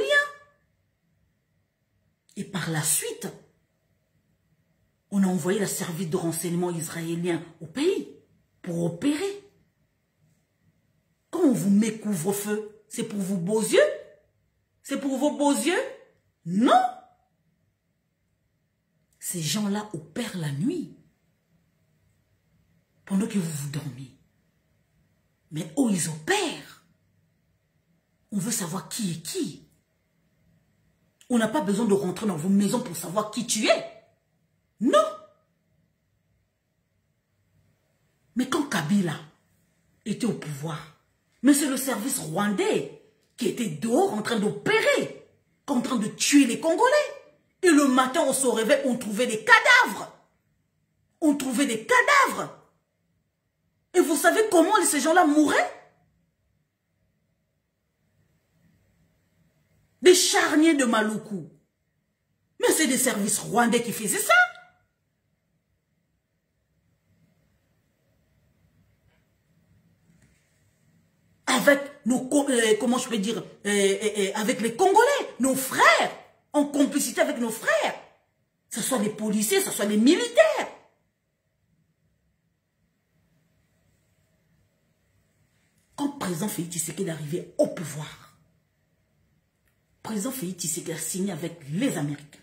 Et par la suite, on a envoyé la service de renseignement israélien au pays opérer. Quand on vous met couvre-feu, c'est pour vos beaux yeux C'est pour vos beaux yeux Non Ces gens-là opèrent la nuit pendant que vous vous dormez. Mais où oh, ils opèrent. On veut savoir qui est qui. On n'a pas besoin de rentrer dans vos maisons pour savoir qui tu es. Non Kabila était au pouvoir. Mais c'est le service rwandais qui était dehors en train d'opérer, en train de tuer les Congolais. Et le matin, on se réveille, on trouvait des cadavres. On trouvait des cadavres. Et vous savez comment ces gens-là mouraient Des charniers de Maloukou. Mais c'est des services rwandais qui faisaient ça. Euh, comment je peux dire, euh, euh, avec les Congolais, nos frères, en complicité avec nos frères. Ce soit les policiers, ce soit les militaires. Quand Présent Félix Tshisekedi est arrivé au pouvoir, Présent Félix Tshisekedi a signé avec les Américains.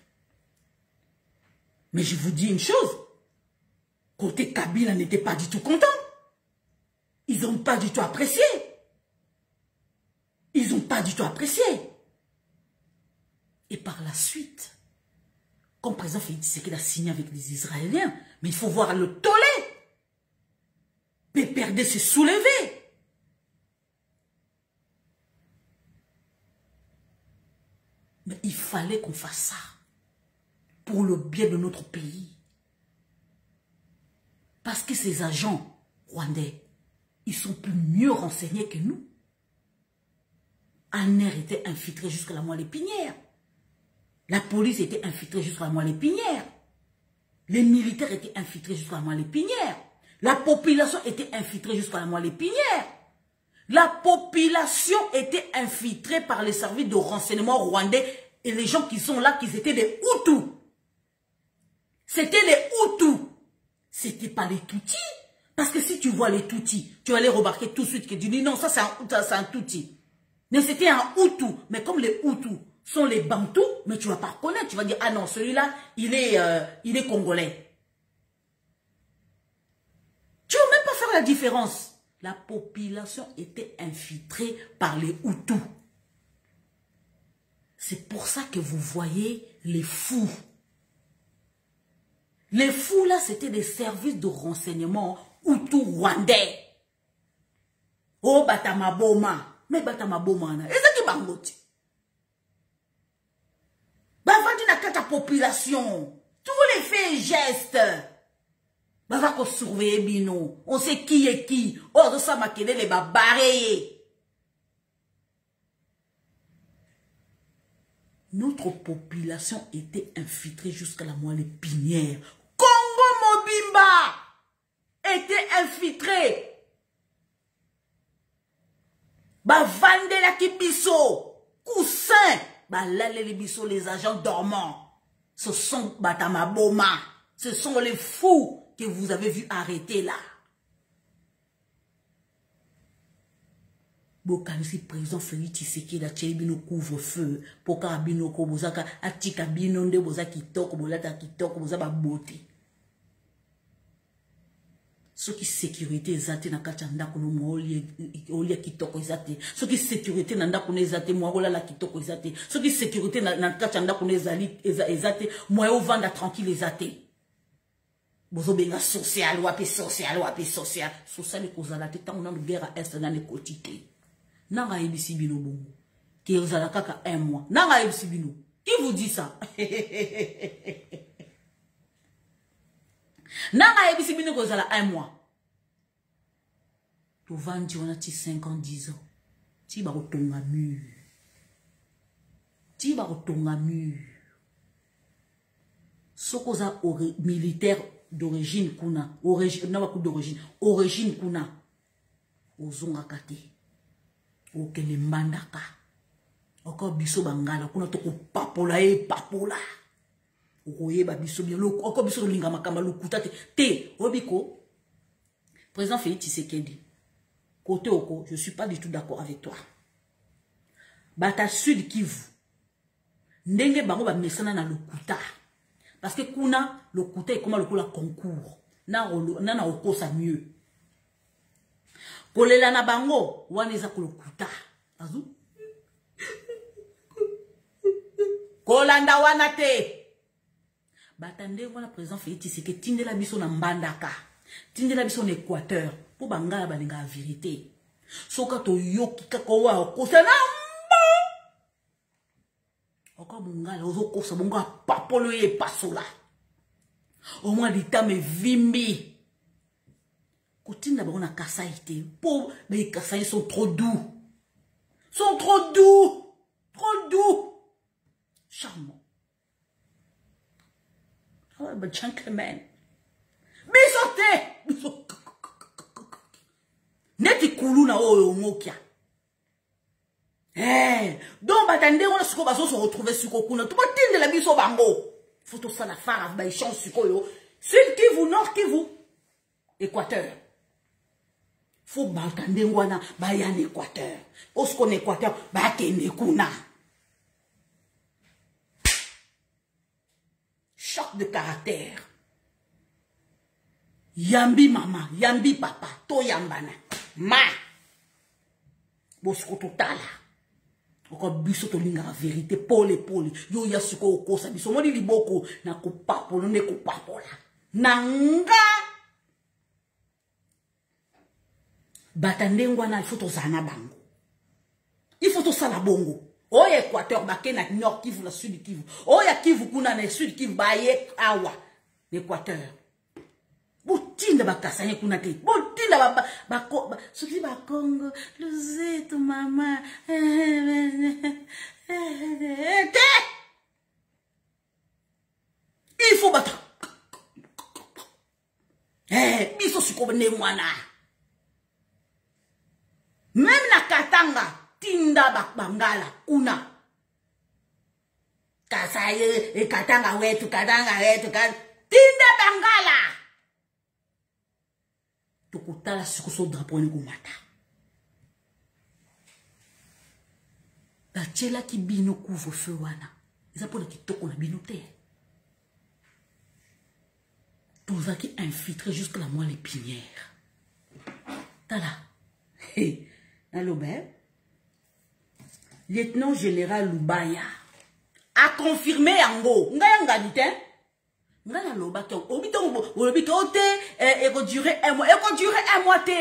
Mais je vous dis une chose, côté Kabila n'était pas du tout content. Ils n'ont pas du tout apprécié apprécié Et par la suite, comme président Félix qu'il a signé avec les Israéliens, mais il faut voir le tollé. D se soulever. Mais il fallait qu'on fasse ça pour le bien de notre pays. Parce que ces agents rwandais, ils sont plus mieux renseignés que nous un était infiltré jusqu'à la moelle épinière. La police était infiltrée jusqu'à la moelle épinière. Les militaires étaient infiltrés jusqu'à la moelle épinière. La population était infiltrée jusqu'à la moelle épinière. La population était infiltrée par les services de renseignement rwandais et les gens qui sont là, qui étaient des Hutus. C'était les Hutus. C'était pas les Tutsis. Parce que si tu vois les Tutsis, tu vas les remarquer tout de suite que tu dis non, ça c'est un, c'est un Tutsi. Mais c'était un Hutu. Mais comme les Hutus sont les Bantous, mais tu vas pas reconnaître. Tu vas dire, ah non, celui-là, il, est, euh, il est congolais. Tu ne vas même pas faire la différence. La population était infiltrée par les Hutus. C'est pour ça que vous voyez les fous. Les fous, là, c'était des services de renseignement Hutu-Rwandais. Oh, Batamaboma. me bata maboma wana ezaki bango te bavandi na kati ya population tous les faits et gestes baza kosurveye bino on se qui est qui oyo azosala makelele babare ye notre population était infiltrée jusqu'à la moelle épinière. Congo Mobimba était infiltré bavandelaki biso coussin balaleli biso les agents dormants ce sont bata maboma ce sont les fous que vous avez vu arrêter là bokanisi président félix tshisekedi atyeli bino couvre feu mpo kaka bino ko bozaka atika bino nde boza kitoko bolata kitoko boza babote soki sécurité eza te na kati ya ndako no mwa olia kitoko eza te soki sécurité na ndako no eza te mwa kolala kitoko eza te soki sécurité na kati ya ndako no eza te mwa ovanda tranquille eza te bozobenga social wapi social wapi social social ekozala te ntango nanu guerre ya est nani ekoti te nanga ayebisi bino bongo ke ezala kaka un mois nanga ayebisi bino qui vous dit ça nanga ayebisi bino ekozala un mois tovandi wana ti 5 ans 10 ans ti bakotonga mur ti bakotonga mur soki oza militaire d'origine kuna na bakupe d'origine origine kuna ozongaka te okende mbandaka oko biso bangala kuna tokopapola ye epapola okoyeba biso bien oko biso tolinga makambo ya lokuta te te oyebi ko président félix tshisekedi kote oko je suis pas du tout d'accord avec toi bata sud kivu ndenge bango bamesana na lokuta parce que kuna lokuta ekoma lokola concours na na okosa mieux kolela na bango wana eza kolokuta azu kolanda wana te bata ndenge wana président félix tiseke tindela biso na mbandaka tindela biso na équateur mpo bangala balingaka vérité soka toyoki kaka oyo akosana mbo oko mungala ozokosa bongo apapolo ye epasola omwa litama evimbi kotinda bango na kasai te mpo bakasai sont trop doux sont trop doux trop doux charmant ah, ba gentleman biso te biso neti kuluna oyo ongokia Eh, donc bata ndenge wana sikoyo bazo se retrouve sikoyo kuna to botindela biso bango fo tosala fara baechange sikoyo sud kivu nord kivu équateur fo bata ndenge wana baya na équateur osiko na équateur bakende kuna choc de caractère yambi mama yambi papa toyambana ma bosiko totala oko biso tolingaka verité pole pole yo ya sikoyo okosa biso omoni liboko na kopapola nde kopapola na nga bata ndenge wana il faut tozala na bango il faut tosala bongo oyo oh, équateur bake na nord kivu na sud kivu oyo oh, ya kivu kuna na sud kivu baye awa na équateur botinda bakasanye kuna te botinda soki bakongo luzetu mama te il faut bato eh, biso sikoyo nde mwana meme na katanga tinda bangala kuna kasaye ekatanga eh, wetu katanga wetu tinda bangala tokotala siko so drapo wana ekomata batyelaki bino couvre feu wana eza mpo na kitoko na bino te tozalaki infiltre jusque la moelle épinière tala hey, naloba eh? lieutenant général lubaya aconfirme yango ngai ya ngani te ngai nalobaki obi ntongo olobi to te eh, ekodure un mois ekodure un mois te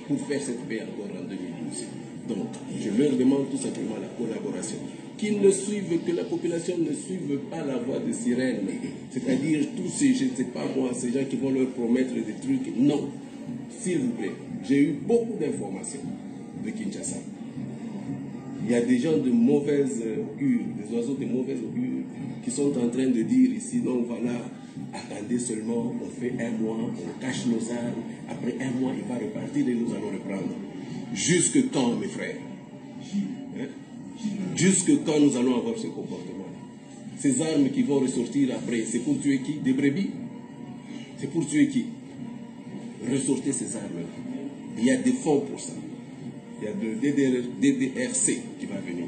pour faire cette paix encore en 2012. Donc, je leur demande tout simplement la collaboration. Qu'ils ne suivent, que la population ne suive pas la voie de sirène. C'est-à-dire tous ces, je ne sais pas moi, ces gens qui vont leur promettre des trucs. Non. S'il vous plaît, j'ai eu beaucoup d'informations de Kinshasa. Il y a des gens de mauvaise cure, des oiseaux de mauvaise augure, qui sont en train de dire ici, donc voilà, attendez seulement, on fait un mois, on cache nos armes, après un mois, il va repartir et nous allons reprendre. Jusque quand, mes frères hein? Jusque quand nous allons avoir ce comportement Ces armes qui vont ressortir après, c'est pour tuer qui Des brebis C'est pour tuer qui Ressortez ces armes Il y a des fonds pour ça il y a le DDRC qui va venir.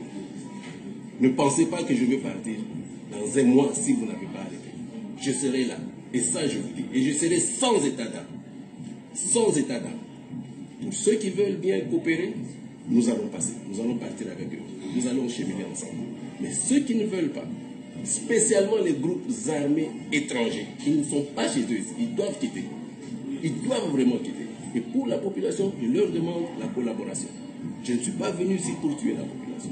Ne pensez pas que je vais partir dans un mois si vous n'avez pas arrêté. Je serai là. Et ça, je vous dis. Et je serai sans état d'âme. Sans état d'âme. Pour ceux qui veulent bien coopérer, nous allons passer. Nous allons partir avec eux. Nous allons cheminer ensemble. Mais ceux qui ne veulent pas, spécialement les groupes armés étrangers, qui ne sont pas chez eux. Ils doivent quitter. Ils doivent vraiment quitter. Et pour la population, je leur demande la collaboration. Je ne suis pas venu ici pour tuer la population.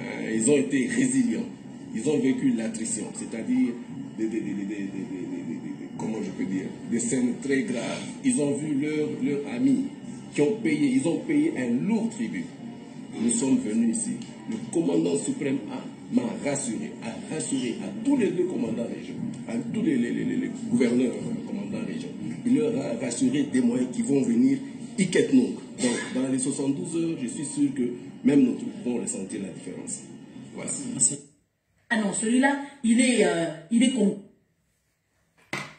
Euh, ils ont été résilients ils ont vécu l'attrition, c'est-à-dire des, des, des, des, comment je peux dire, des scènes très graves. Ils ont vu leurs amis qui ont payé, ils ont payé un lourd tribut. Nous sommes venus ici. Le commandant suprême m'a rassuré, a rassuré à tous les deux commandants régionaux, à tous les, les, les, gouverneurs commandants régionaux. Il leur a rassuré des moyens qui vont venir donc, dans les 72 heures, je suis sûr que Même nous tous pouvons ressentir la différence. Voilà. Ah non, celui-là, il est, euh, il est comme.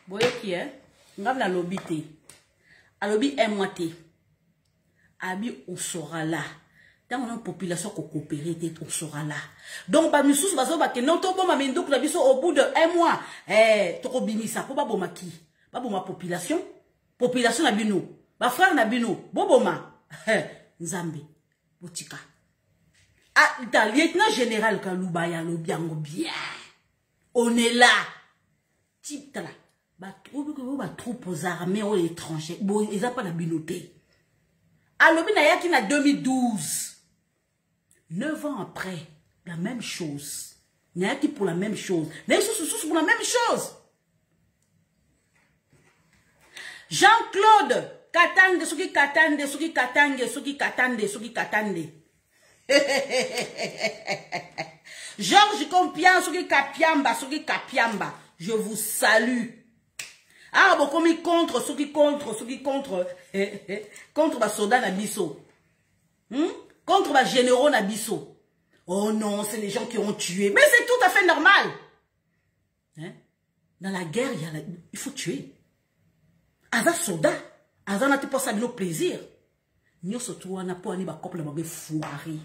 boyoki eh? ngai nalobi te alobi emwa te abi osora la ntango na population kokopere te osora la donc bamisusu bazoba ke non toboma minduku na biso au bout de un mois eh, tokobimisa mpo baboma ki baboma population population na bino bafrere na bino boboma nzambe botika ata ah, lieutenant général kaluba ya lobi yango bien on est là titala batroupe aux armées oyo étranger boye eza mpa na bino te alobi nayaki na 2012 9 ans après la même chose nayaki pour la même chose naye susu susu pour la même chose jean-claude katande soki katande soki katande soki katande soki katande georges compian soki kapiamba soki kapiamba je vous salue awa ah, bokomi contre soki contre soki contre contre basoda na biso hmm? contre ba généraux na biso oh non c'est les gens qui ont tué mais c'est tout à fait normal hein? dans la guerre il, y a la... il faut tuer aza soldat aza na te mpo asala bino plaisir nyonso tu wana mpo ani bacople na bango efoire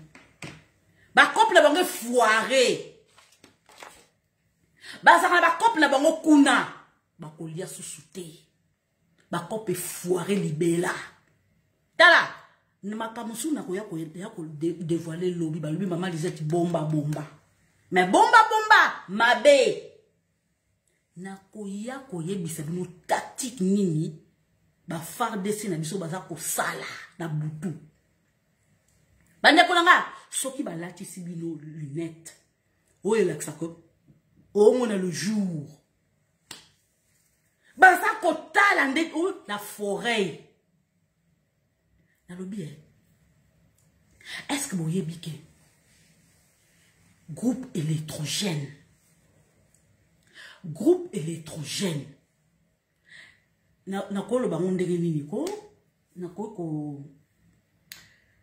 bacople na bango efoire bazalaka na bacople na bango kuna bakolia susu te bakope foire libela tala na makambo mosusu nakoya kodevoile lobi balobi mama lisette bomba bomba me bomba bomba mabe nakoya koyebisa bino tactique nini bafardc na biso baza kosala na butu bandeko na nga soki balatisi bino lunette oyo elakisaka omona le jour baza kotala nde oyo na forei nalobi e est ce que boyebi ke groupe électrogène groupe électrogène nakoloba yango ndenge nini ko nakoki ko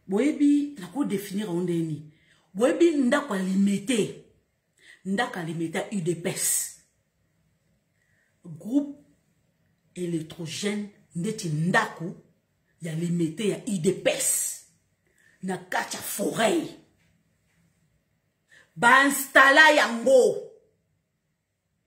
boyebi nakodéfinir yango ndenge nini boyebi ndako ya limete ndaka limeta udps groupe électrogène ndeti ndako ya limete ya udps na kati ya foret bainstala yango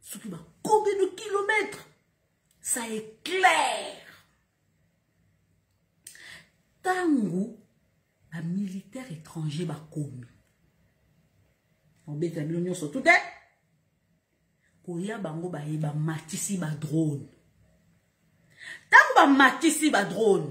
soki ba combien de kilomètres ça est clair ntango bamilitaire étranger bakomi obeta bino nyonso tout te koya bango baye bamatisi badrone ntango bamatisi badrone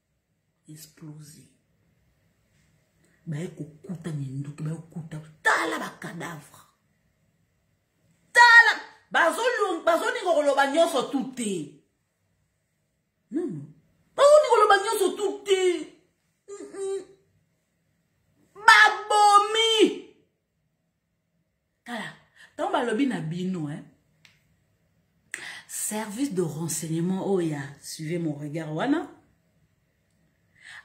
explose baye kokuta minduki baye kokuta tala bacadavre tala bazolinga koloba nyonso tu te nono bazolinga koloba nyonso tu te babomi tala ntango balobi na bino eh? service de renseignement oyo oh, ya suivez mon regard wana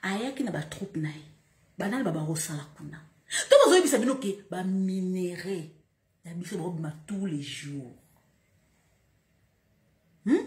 ayaki na batroupe na ye banani babakosala kuna to bazoyebisa bino ke baminerai ya biso bakobima tous les jours hmm?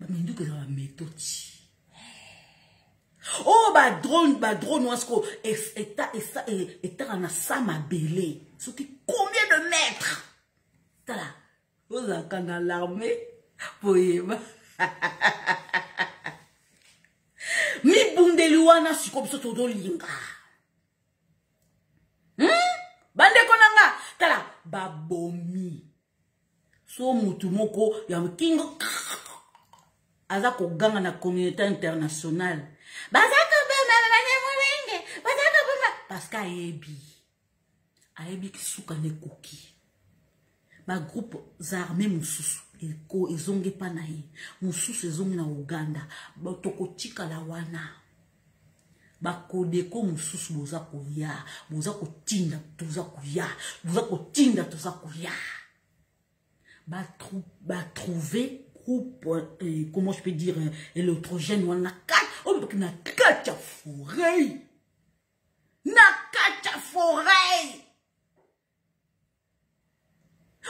baminduka eza bametoti oyo oh, badrone badrone wana siko etala na sa mabele soki combien de mètre tala ozalaka na larme boyeba mibundeli wana siko biso tozolinga hmm? bandeko na nga tala babomi so mutu moko ya kingo aza koganga na communauté internationale baza kobema banyamulenge baza kobema parce que ayebi ayebi kisuka na ekoki bagroupe armé mosusu ezongi epa na ye mosusu ezongi na uganda tokotikala wana bakodeko mosusu boza koya boza kotinda toza koya boza kotinda toza koya batrouve groupe euh, comment je peux dire euh, électrogène wana na kati oyo oh, na kati ya foret na kati ya foret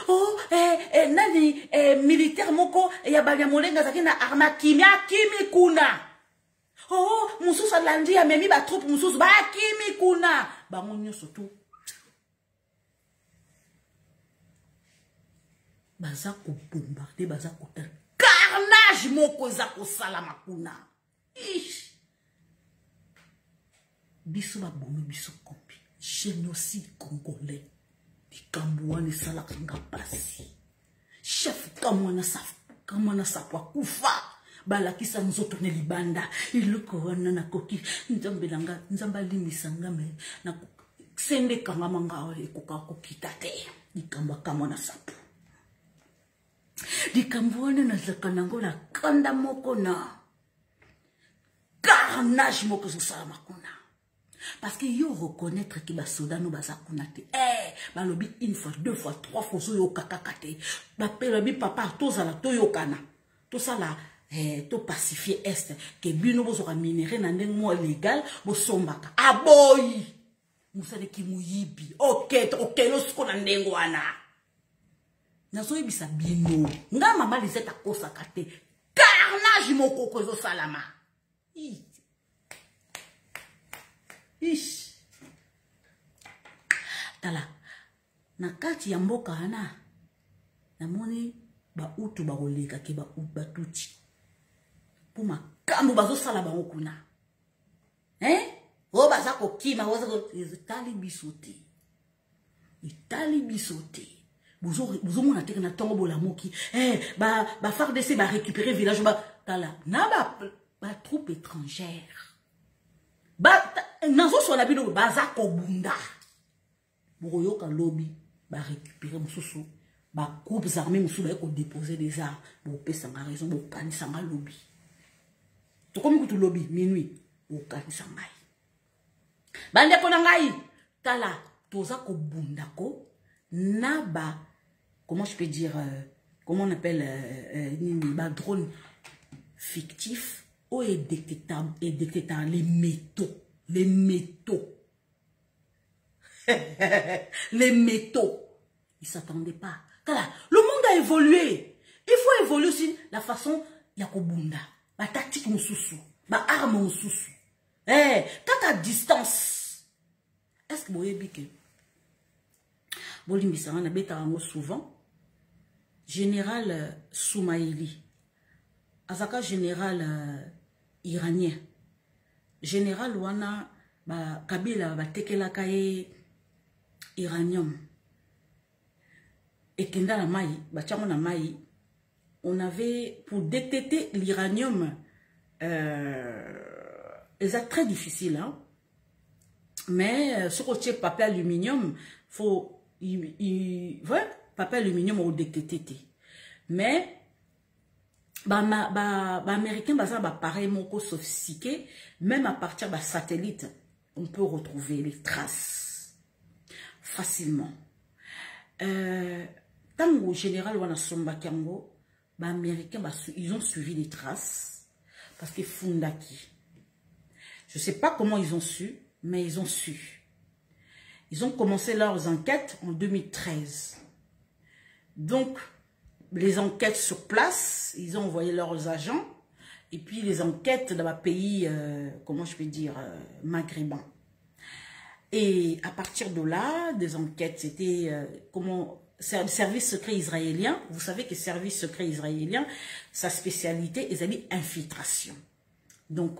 oh eh, eh, nani eh, militaire moko ya banyamolenga azalaki na arme akimi akimi kuna oh mosusu alandi amemi batroupe mosusu bakimi kuna bango nyonso tu baza kobombarde baza kotala carnage moko eza kosalama kuna Ish. biso babomi biso kombi génocide congolais likambo wana esalaka nga mpasi chef kamwana safu kamwana safu akufa balakisa nzoto na libanda eloko wana nakoki nzambe na nga nzambe alimisa nga me sende ekangama nga ekoka kokita te likambo akamwana safu likambo wana nazalaka nango na kanda moko na carnage moko ezosalama kuna parce que yo reconnaître ke basoda no baza kuna te eh, balobi une fois deux fois trois fois ozoyoka kaka te balobi papa tozala toyokana tosala eh, topacifie est ke bino bozwaka minere na ndenge mwa légal bosombaka aboyi ah, mosali kimoyibi okete okende osiko na ndenge wana nazoyebisa bino nga mama lisete akosaka te carnage mokoko ezosalama ish tala na kati ya mboka wana namoni bautu bakoleka ke batuti mpo makambo bazosala bango kuna hein oyo baza kokima etali biso te etali biso te bozomona teke na ntongo bolamuki eh, bafardc barécupere village batala na batroupe étrangère nazosola bino baza kobunda bokoyoka lobi barécupere mosusu bagroupes armé mosusu baye kodépose des armes bopesanga raison bokanisa ngai lobi tokomi kutu lobi minuit bokanisa ngai bandeko na ngai tala toza kobunda ko na ba comment je peux dire euh, comment on appelle euh, euh, nini euh, ba drone fictif oyo edetecta edetecta les métaux les métaux les métaux ils s'attendaient pas tala le monde a évolué il faut évoluer aussi la façon ya kobunda batactique mosusu baarme mosusu eh, kaka distance est ce que boyebi ke bolimbisa nga nabetaka yango souvent général euh, soumaili azaka général euh, iranien general wana ba kabila batekelaka ye iranium ekenda na mai batyango na mai on avait pour détecter l'iranium euh, eza très difficile hein? mais euh, soki otie papier aluminium faut vrai papier aluminium odétecter te mais Américains bah pareil moko sophistiqué même à partir satellite on peut retrouver les traces facilement euh, le général wana les américain bah ils ont suivi les traces parce que fundaki je sais pas comment ils ont su mais ils ont su ils ont commencé leurs enquêtes en 2013 donc les enquêtes sur place, ils ont envoyé leurs agents, et puis les enquêtes dans un pays, euh, comment je peux dire, euh, maghrébin. Et à partir de là, des enquêtes, c'était euh, comment service secret israélien, vous savez que service secret israélien, sa spécialité, ils avaient infiltration. Donc,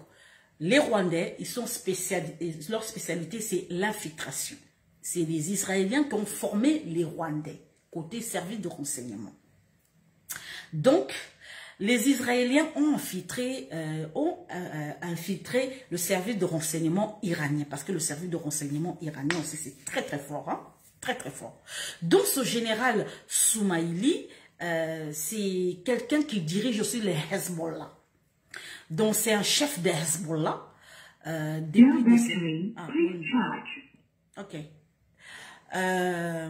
les Rwandais, ils sont spécial, leur spécialité, c'est l'infiltration. C'est les Israéliens qui ont formé les Rwandais, côté service de renseignement. Donc, les Israéliens ont infiltré, euh, ont, euh, infiltré le service de renseignement iranien. Parce que le service de renseignement iranien aussi, c'est très très fort. Hein, très très fort. Donc ce général Soumaïli, euh, c'est quelqu'un qui dirige aussi les Hezbollah. Donc c'est un chef des Hezbollah. depuis ah, ok. Euh,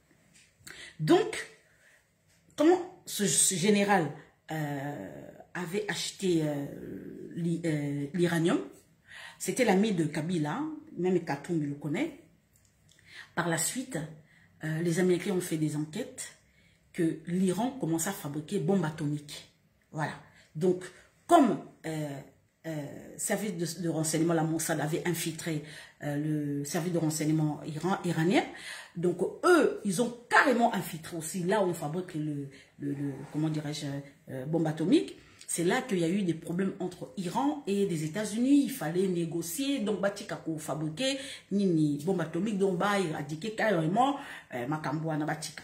Donc, quand ce, général avait acheté euh, euh, l'Iranium. C'était l'ami de Kabila, même Katoum le connaît. Par la suite, euh, les Américains ont fait des enquêtes que l'Iran commence à fabriquer bombes atomiques. Voilà. Donc, comme euh, service de, renseignement, la Mossad avait infiltré le service de renseignement iranien. Donc eux, ils ont carrément infiltré aussi là où on fabrique le, le, atomiques. comment dirais-je, bombe atomique. C'est là qu'il y a eu des problèmes entre Iran et les États-Unis. Il fallait négocier. Donc, Batikako fabriquer ni bombe atomique, donc, bah, éradiquer carrément, euh, Batika.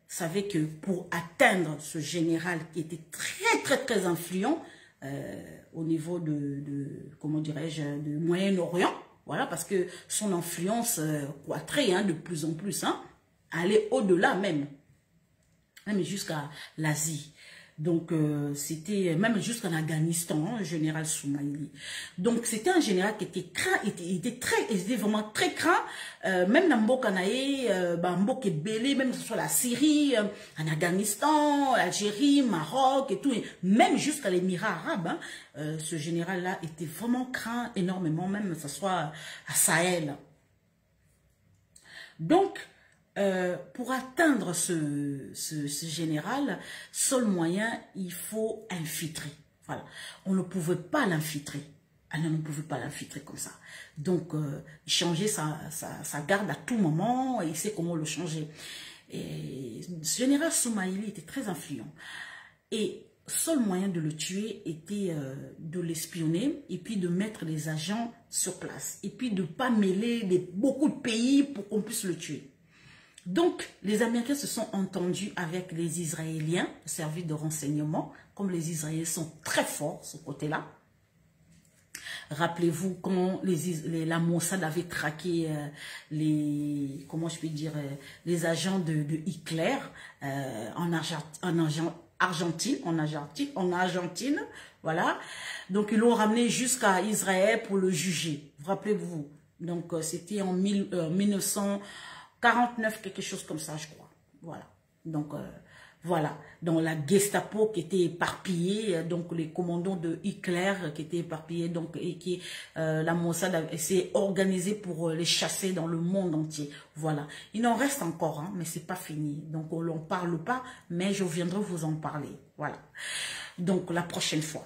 savait que pour atteindre ce général qui était très, très, très influent euh, au niveau de, comment dirais-je, du Moyen-Orient, voilà, parce que son influence croîtrait hein, de plus en plus, hein, allait au-delà même, hein, même jusqu'à l'Asie. Donc, euh, c'était même jusqu'en Afghanistan, hein, général Soumaïli. Donc, c'était un général qui était craint, il était très, était vraiment très craint. Euh, même dans Mbokanae, euh, bah, même que ce la Syrie, euh, en Afghanistan, Algérie, Maroc et tout, et même jusqu'à l'Émirat arabe, hein, ce général-là était vraiment craint énormément, même que ce soit à Sahel. Donc, euh, pour atteindre ce, général, seul moyen, il faut infiltrer. Voilà. On ne pouvait pas l'infiltrer. Ah on ne pouvait pas l'infiltrer comme ça. Donc, euh, changer sa, garde à tout moment, il sait comment le changer. Et ce général Soumaïli était très influent. Et seul moyen de le tuer était euh, de l'espionner et puis de mettre des agents sur place. Et puis de ne pas mêler beaucoup de pays pour qu'on puisse le tuer. Donc, les Américains se sont entendus avec les Israéliens, le service de renseignement, comme les Israéliens sont très forts, ce côté-là. Rappelez-vous comment les, la Mossad avait traqué euh, les, comment je peux dire, euh, les agents de, Hitler euh, en, Argentine, en Argentine, voilà. Donc ils l'ont ramené jusqu'à Israël pour le juger. Rappelez-vous. Donc c'était en mille, 1900. 49, quelque chose comme ça, je crois. Voilà. Donc, euh, voilà. Donc, la Gestapo qui était éparpillée, euh, donc les commandants de Hitler qui étaient éparpillés, donc, et qui, euh, la Mossad s'est organisée pour les chasser dans le monde entier. Voilà. Il en reste encore, hein, mais c'est pas fini. Donc, on n'en parle pas, mais je viendrai vous en parler. Voilà. Donc, la prochaine fois.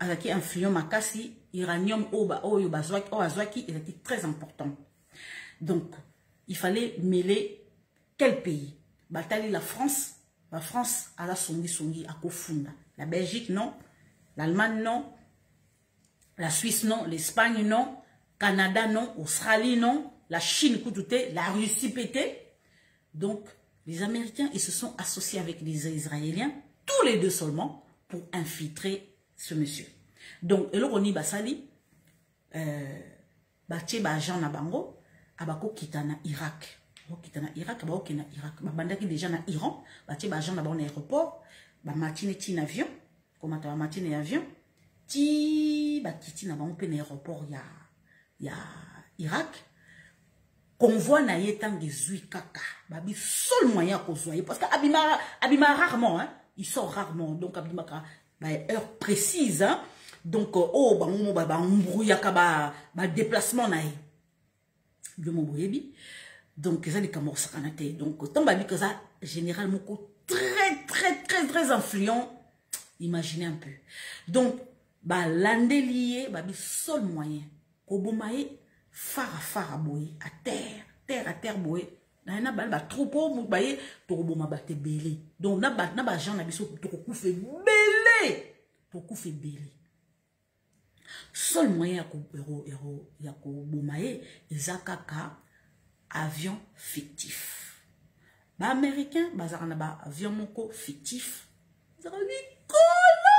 azalaki influent makasi uranium oyo bazwaki oyo azwaki ezalaki très important donc il fallait mêler quel pays batali la france la france aza songisongi akofunda la belgique non l'allemagne non la suisse non l'espagne non canada non australie non la chine kutu te la russie pe te Donc, les Américains, ils se sont associés avec les Israéliens, tous les deux seulement, pour infiltrer ce monsieur. Donc, et on y basali, euh, batie ba agent na bango, abako kita na Irak. Abako kita na Irak, abako kita na Irak. Babandaki déjà na Iran, batie ba agent na bango na aéroport, ba matine ti na avion, comment ba matine na avion, ti ba kiti na bango pe na aéroport ya, ya Irak. convoi na ye ntango ezwi kaka babi seul moyen ya kozwa ye parce que abimaka abimaka rarement hein? il sort rarement donc abimaka baheure précise hein? donc oyo oh, bango mo bambrouyaka badéplacement ba na ye yo mo boyebi donc eza likambo kosakana te donc ntango babi koza général moko très très très très influent imaginez un peu donc balandeli ye babi seul moyen koboma ye fara fara boye a terre terre a terre boye naye na bana batroupe oyo moto baye tokoboma bato ebele donc na baagent na biso tokokufa ebele tokokufa ebele seul moyen ya koboma ye eza kaka avion fictif baaméricain bazalaka na baavion moko fictif ezalaka likolo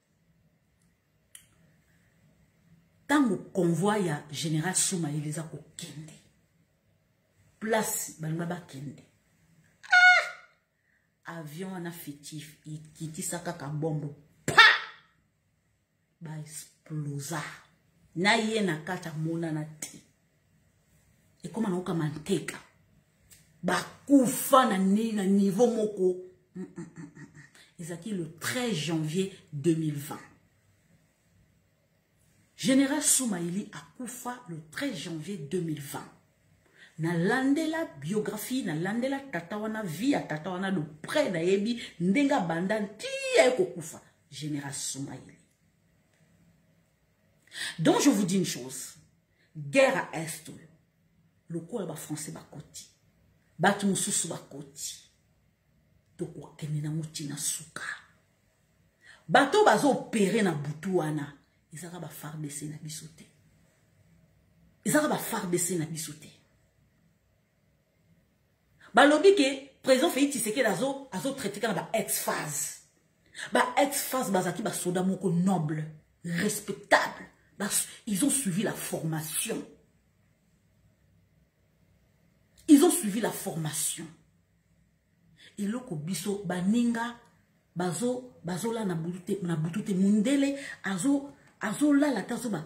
ntango convoi ya général soumayele eza kokende place balinga bakende ah! avion wana fitif ekitisa kaka bombo pa baexplosa na ye na kati amonana te ekoma naoka manteka bakufa na, na niveau moko mm, mm, mm, mm, mm. ezalaki le 13 janvier 2020 général soumaili akufa le 13 janvier 2020 nalandela biographie nalandela tata wana vie ya tata wana de près nayebi ndenge abanda nti aye kokufa général soumaili donc je vous dis une chose guerre ya est oyo lokola bafrançais bakoti bato mosusu bakoti tokokende nango ntina suka bato oyo bazoopere na butu wana ezalaka bafardc na biso te ezalaka bafardc na biso te balobi ke président félix tshisekedi azotraite azo kaka na baex phase Ba ex-face bazaki ba soda moko noble, respectable. Bas, ils ont suivi la formation. Ils ont suivi la formation. Et loko biso baninga bazo bazo la na butute na butute mundele azo azo la la tazo ba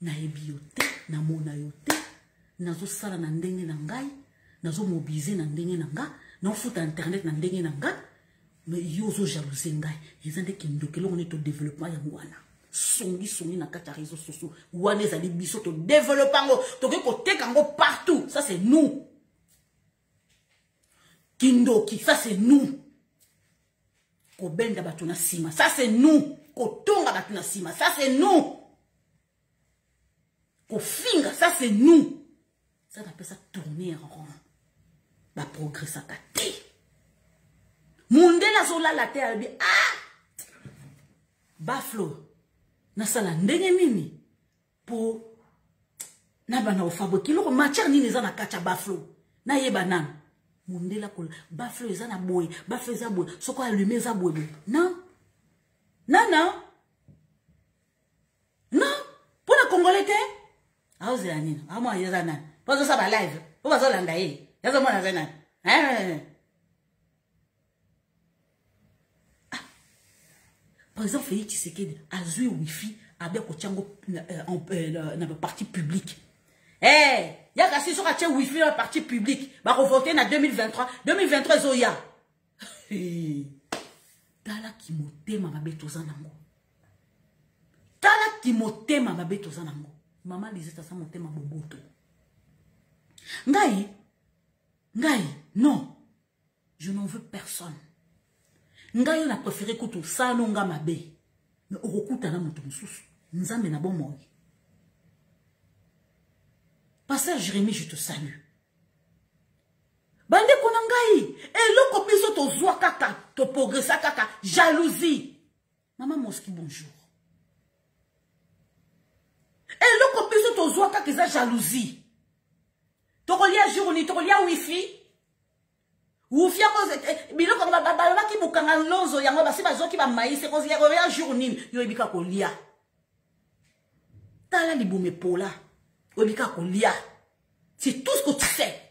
nayebi yo te namona yo te nazosala na ndenge na ngai nazomobilize na ndenge na nga naofuta internet na ndenge na nga me yo ozojaluse ngai eza nde kindoki eloko nde todeveloppement yango wana songisongi na kati ya réseau sociaux wana ezali biso todeveloppe yango tokoki koteka yango partout ça c'est nous kindoki ça c'est nous kobenda bato na nsima ça c'est nous kotonga bato na nsima ça c'est nous kofinga ça c'est nous ça napesa tourner en rond baprogressaka te mondele azolala te alobi ah baflo nasala ndenge nini po na bana ofabrique eloko matière nini eza na kati ya baflo nayeba nanu mondela kola baflo eza na boye baflo eza boye soko alume eza boye boye non non non non mpo na congolais te aozela nini amona eza nani mpo azosala balive mpo bazolanda ye yazomona aza nani eh, eh, eh. ah. président félix tshisekedi azwi wifi abe akotya yango na baparti publique e yaka si soki atye wifi na baparti publique bakovote na 2023 2023 ezoya tala kimotema mabe toza nango tala kimotema mabe toza nango mama lisete aza motema boboto ngai ngai non je n'en veux personne ngai yo na préféré kutu osala no nga mabe me okokutana moto mosusu nzambe na bomoi pasteur jérémi je te salue bandeko na ngai eloko biso tozwa kaka toprogresa kaka jalousie mama moski bonjour eloko biso tozwa kaka eza jalousie tokolia jour ni tokolia wifi wufi yango eh, eh, biloko yango balobaki bokanga lonzo yango basi bazwaki bamaise oya jour nini yo oyebika kolia tala libumu epola oyebika kolia c'est tout ce que tu sais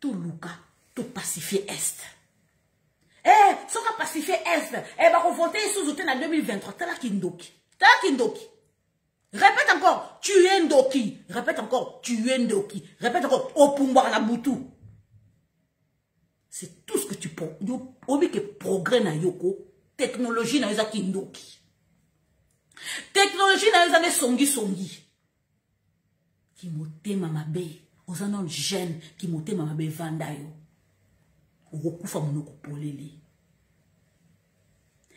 toluka topacifie est eh, soki apacifie est eh, bakovote isuzu te na 2023 tala kindoki tala kindoki répète encore tu es ndoki répète encore tu es ndoki répète encore opumbwaka na butu c'est tout ce que tu peux oyebi ke progrès na yo ko technologie na yo eza kindoki technologie na yo eza nde songisongi kimotema mabe oza nano jeune kimotema mabe evanda yo okokufa monoko polele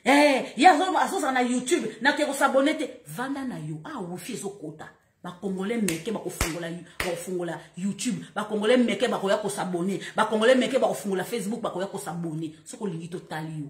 hey, eh, ye azozala na youtube nake kosabone te vanda na yo a ah, wifi ezokota bakongole meke bakofungola bakofungola youtube bakongole meke bakoya kosabone bakongole meke bakofungola facebook bakoya kosabone soki olingi totali yo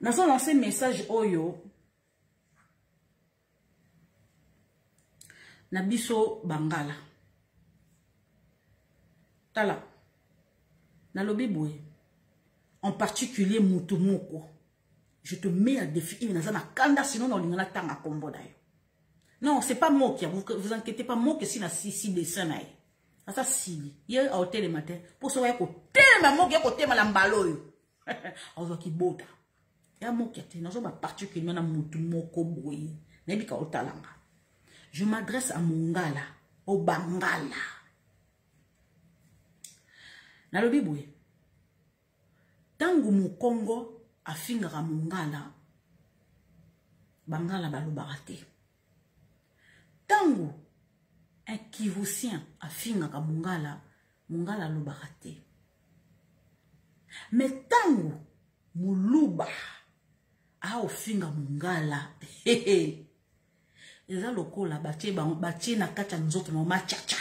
nazo lance message oyo na biso bangala tala nalobi boye en particulier motu moko je te mets à défi imi naza na kanda sino na olinga natanga nkombo na yo non c'est pas moke vous, vous inquiétez pas moke si na sisi dessin na ye aza sili ye aotelema te mpo soki aye kotelema moki ye kotema na mbala oyo azwa kibota ya moki te nazo baparticulier na motu moko boye nayebi ka otalanga je m'adresse à mongala au bangala nalobi boye ntango mokongo afingaka mongala bangala balobaka te ntango un kivusien afingaka mongala mongala alobaka te me ntango moluba aofinga mongala eza lokola batie bango batie na kati ya nzoto na machacha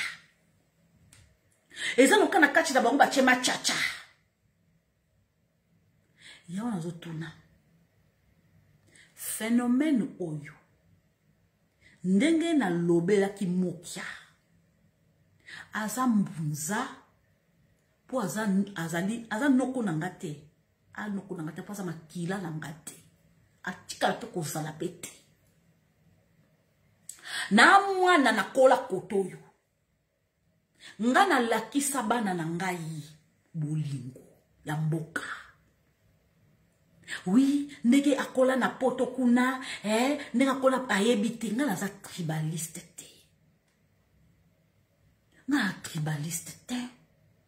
eza lokola na kati na bango batie machacha yango nazotuna phénomène oyo ndenge nalobelaki mokia aza mbunza mpo azali aza noko na nga te anoko na nga te mpo aza makila na nga te atikala mpe kozala mpe te na mwana nakola koto oyo nga nalakisa bana na ngai bolingo ya mboka wi ndenge akola na poto kuna eh, ndenge akola ayebi te nga naza tribaliste te nga na tribaliste te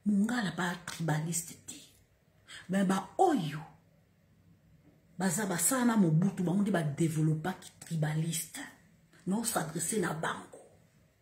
mongala ba tribaliste te me baoyo baza basala na mobutu bango nde badevelopaki tribaliste non s'adresse na bango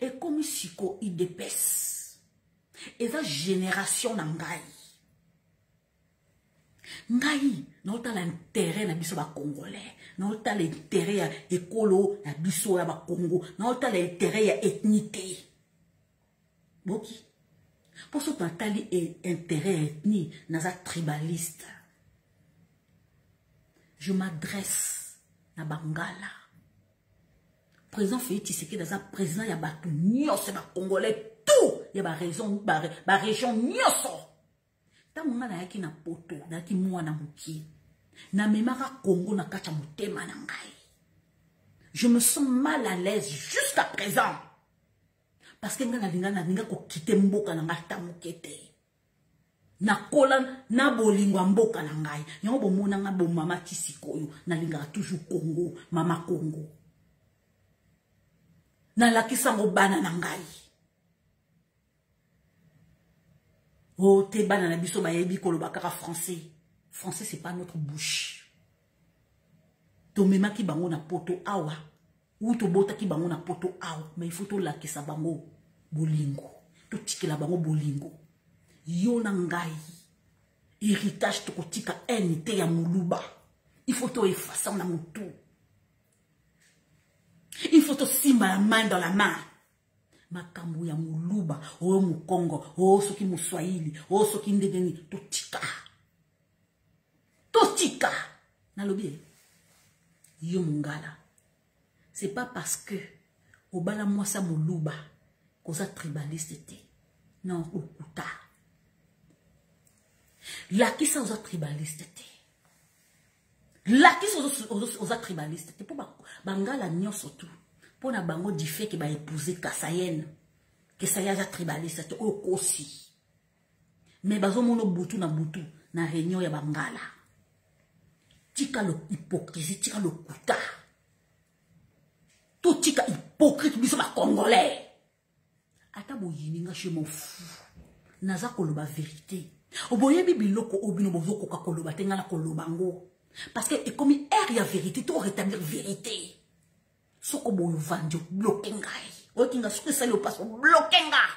ekomi siko idps eza génération na ngai ngai naotala intere na biso bacongolais naotala intere ya ekolo na biso ya bakongo naotala intere ya ethnite boki mpo soki natali e-, intere ya ethnie naza tribaliste je m'adresse na bangala Président Félix Tshisekedi aza président ya bato nyonso ba congolais tout ya ba raison ba, ba région nyonso. Ntango ngai nayaki na poto nayaki mwana moke namemaka Congo na kati ya motema na ngai. Je me sens mal à l'aise jusqu'à présent. Parce que ngai nalinga nalinga kokite mboka na ngai ata moke te. nakola na bolingo ya mboka na ngai yango bomona ngai bomama ti sikoyo nalingaka toujours congo mama congo nalakisa yango bana na ngai o oh, te bana na biso bayebi koloba kaka français français c'est pas notre bouche tomemaki bango na poto awa ou tobotaki bango na poto awa ma il faut tolakisa bango bolingo totikela bango bolingo yo na ngai héritage tokotika haine te ya moluba il faut toefasa na motu il faut tosimba la main dans la main makambo ya moluba oyo mokongo oyo soki moswahili oyo soki ndenge nini totika totika nalobi ye yo mongala c'est pas parce que obala mwasi ya moluba koza tribaliste te na okuta lakisa oza tribaliste te lakisa oza tribaliste te mpo bangala nyonso tu mpo na bango difeke baepouse kasayene kesaya aza tribaliste te okosi mais bazomono butu na butu na réunion ya bangala tika lo hypocrisie tika lokuta totika hypocrite biso bacongolais ata boyini nga je m'en fou naza koloba verité oboyebi biloko oyo bino bozokoka koloba te nga na koloba ngo parce que ekomi aire ya verité to rétablir verité soko boyo vandi obloke ngai oyoki nga soki esali opasi obloke ngai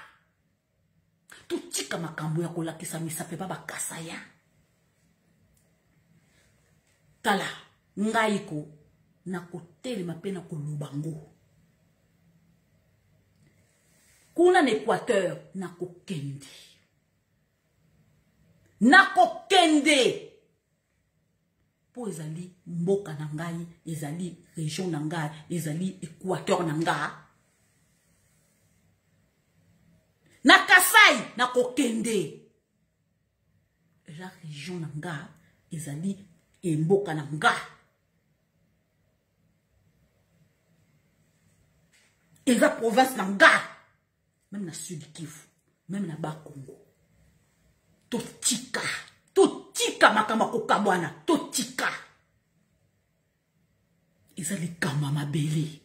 totika makambo ya kolakisa misape ba bakasaya tala ngai ko nakotelema mpe na koloba ngo kuna na équateur nakokende nakokende mpo ezali mboka na ngai ezali region na ngai ezali équateur na ngai na kasai nakokende eza region na ngai ezali emboka na ngai eza province na ngai meme na sud kivu meme na bakongo totika totika makambo ya kokabwana totika eza likambo ya mabele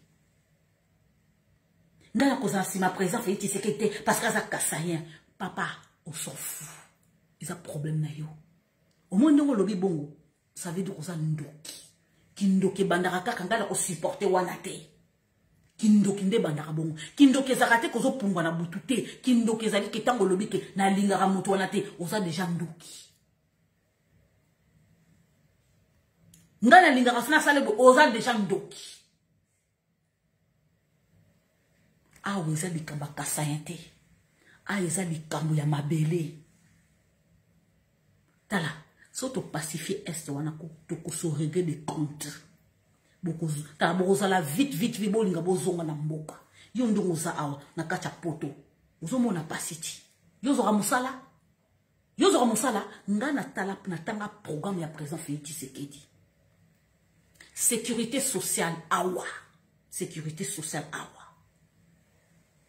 ngai nakozala nsima président fei tisekei te parce que aza kasayen papa osofu eza problème na yo omoi ndenge olobi bongo ça veut dire oza ndoki kindoki ebandaka kaka ngai na kosupporte wana te kindoki nde ebandaka bongo kindoki ezalaka te kozopumbwa na butu te kindoki ezali ke ntango olobi ke nalingaka moto wana te oza deja ndoki ngai nalingaka sina asala ebo oza deja ndoki awa eza likambo ya kasayen te awa eza likambo ya mabele tala soki topacifie est wana tokosoregle de compte tala bokozala vite vite vi bolinga bozonga na mboka yo ndenge oza awa na kati ya poto ozomona pasi ti yo ozwaka mosala yo ozwaka mosala ngai natala natanga programme ya président félix tshisekedi sécurité sociale awa sécurité sociale awa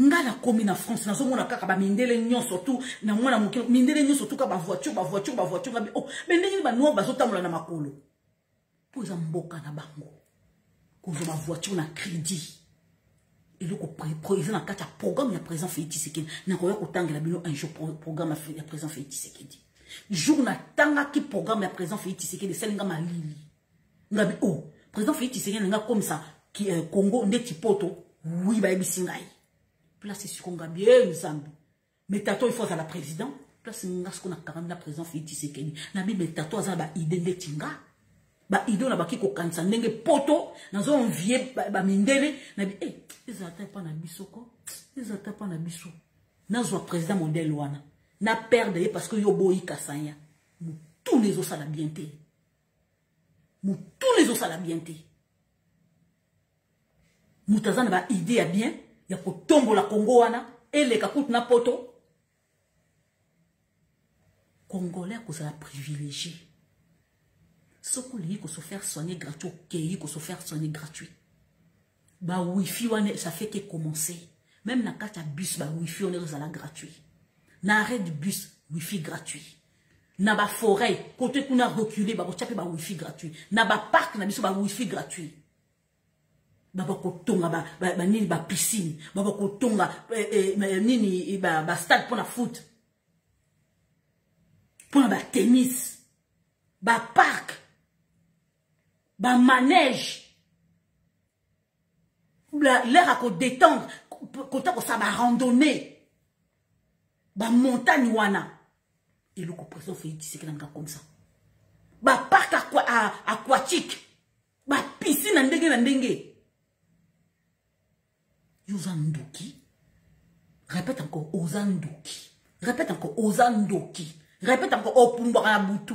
nga nakomi na france nazomona kaka bamindele nyonso tu na mwana moke mindele nyonso tuka bavoiture bavoiture bavoiture ngabi o oh, me ndenge nini banoir bazotambola na makolo mpo eza mboka na bango kozwa bavoiture na crédit eloko eza na kati ya programme ya président félix tshisekedi nakoya kotangela bino un jour programme ya président félix tshisekedi jour natangaki programme ya président félix tshisekedi esali nga malili ngabi o oh, président félix tshisekedi na nga akomisa euh, congo ndeti poto wi bayebisi ngai place siko ngabi e eh, nzambe metato ifo azala président place nga siko na karami na président félix tshisekedi nabi metato aza na baide ndeti nga baide oyo nabaki kokanisa ndenge poto nazo envie bamindele ba nabi e eh, ezala ta epa na biso ko ezala ta epa na biso nazwa président modèle wana na perdre ye parce que yo oboyi kasanya motuna ezosala bien te motuna ezosala bien te moto aza na baide ya bien ya kotombola kongo wana eleka kutu na poto congolais akozala privilégié soki olingi kosofaire soigner gratuit okeyi kosofaire soigner gratuit ba wifi wana ça fait que commencer même na kati ya bus ba wifi wana ezala gratuit na arrêt du bus wifi gratuit na ba forêt kote kuna reculer bakotya mpe ba wifi gratuit na ba parc na biso ba wifi gratuit babakotonga banini ba, ba, ba piscine babakotonga eh, eh, eh nini eh, ba, ba stade mpo na foot mpo na ba tennis ba parc ba manège l'heure ya kodétendre kota kosala ba randonnée bamontagne wana eloko président félix tshisekedi alinga komisa baparke aquatique bapisine na ndenge na ndenge yo oza ndoki répète encore oza ndoki répète encore oza ndoki répète encore opumbwaka na butu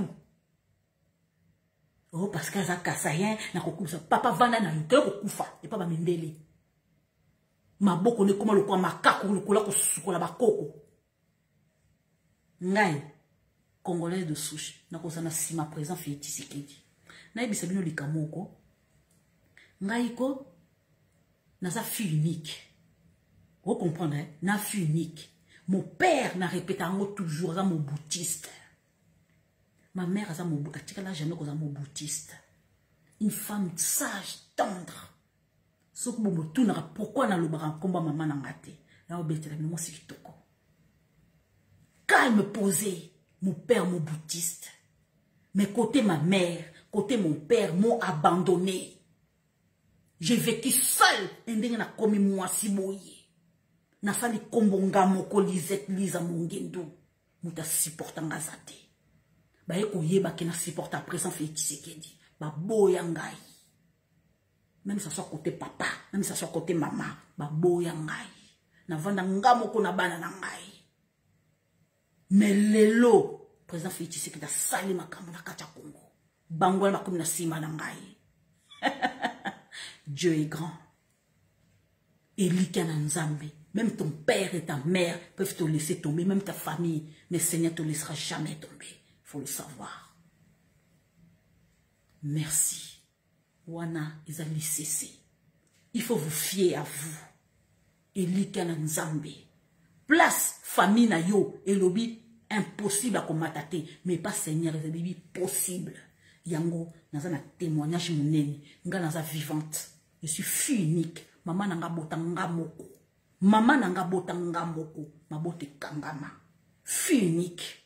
oh parce que aza kasayen nakokumisa papa vanda na yo toye kokufa epa bamindeli maboko nekoma lokola makako lokola kosukola bakoko ngai congolais de souche nakoza na nsima présent fille tisekedi nayebisa bino lika moko ngai ko naza fille unique ocomprendre na fille unique mon père na répéta yango toujours aza mobutiste ma mère aza atikala jamais koza mobutiste une femme sage tendre soki bomotunaka pourkui nalobaka nkombo ya mama na nga te naobetela mimo si kitoko calme posé mon père mon boutiste mais côté ma mère côté mon père m'ont abandonné j'ai vécu seul endenge nakomi mwasi boye nasali nkombo nga moko lisette liza mongendu moto asupporta nga aza te baye koyeba ke na supporta présent félix tshisekedi baboya ngai même ça soit côté papa même ça soit côté mama baboya ngai navanda nga moko na bana na ngai mais lelo président félix tshisekedi asali makambo na kati ya congo bango wana bakomi na nsima na ngai dieu est grand elikya na nzambe même ton père et ta mère peuvent te laisser tomber même ta famille mais seigneur te laissera jamais tomber faut le savoir merci wana eza lisese il faut vous fier à vous elikya na nzambe place famille na yo elobi impossible akomata te mais pas seigneur ezali possible yango naza na témoignage monene ngai naza vivante je suis fille unique mama na nga bota nga moko mama na nga bota nga moko mabota ekangama fille unique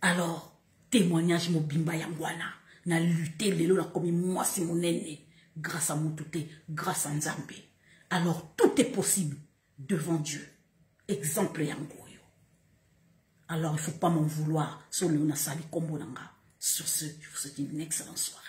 alors témoignage mobimba yango wana na lute lelo nakomi mwasi monene grâce à motu te grâce à nzambe alors tout est possible devant dieu exemple yango alors il faut pas m'en vouloir sur le nasali kombo sur ce je vous souhaite une excellente soirée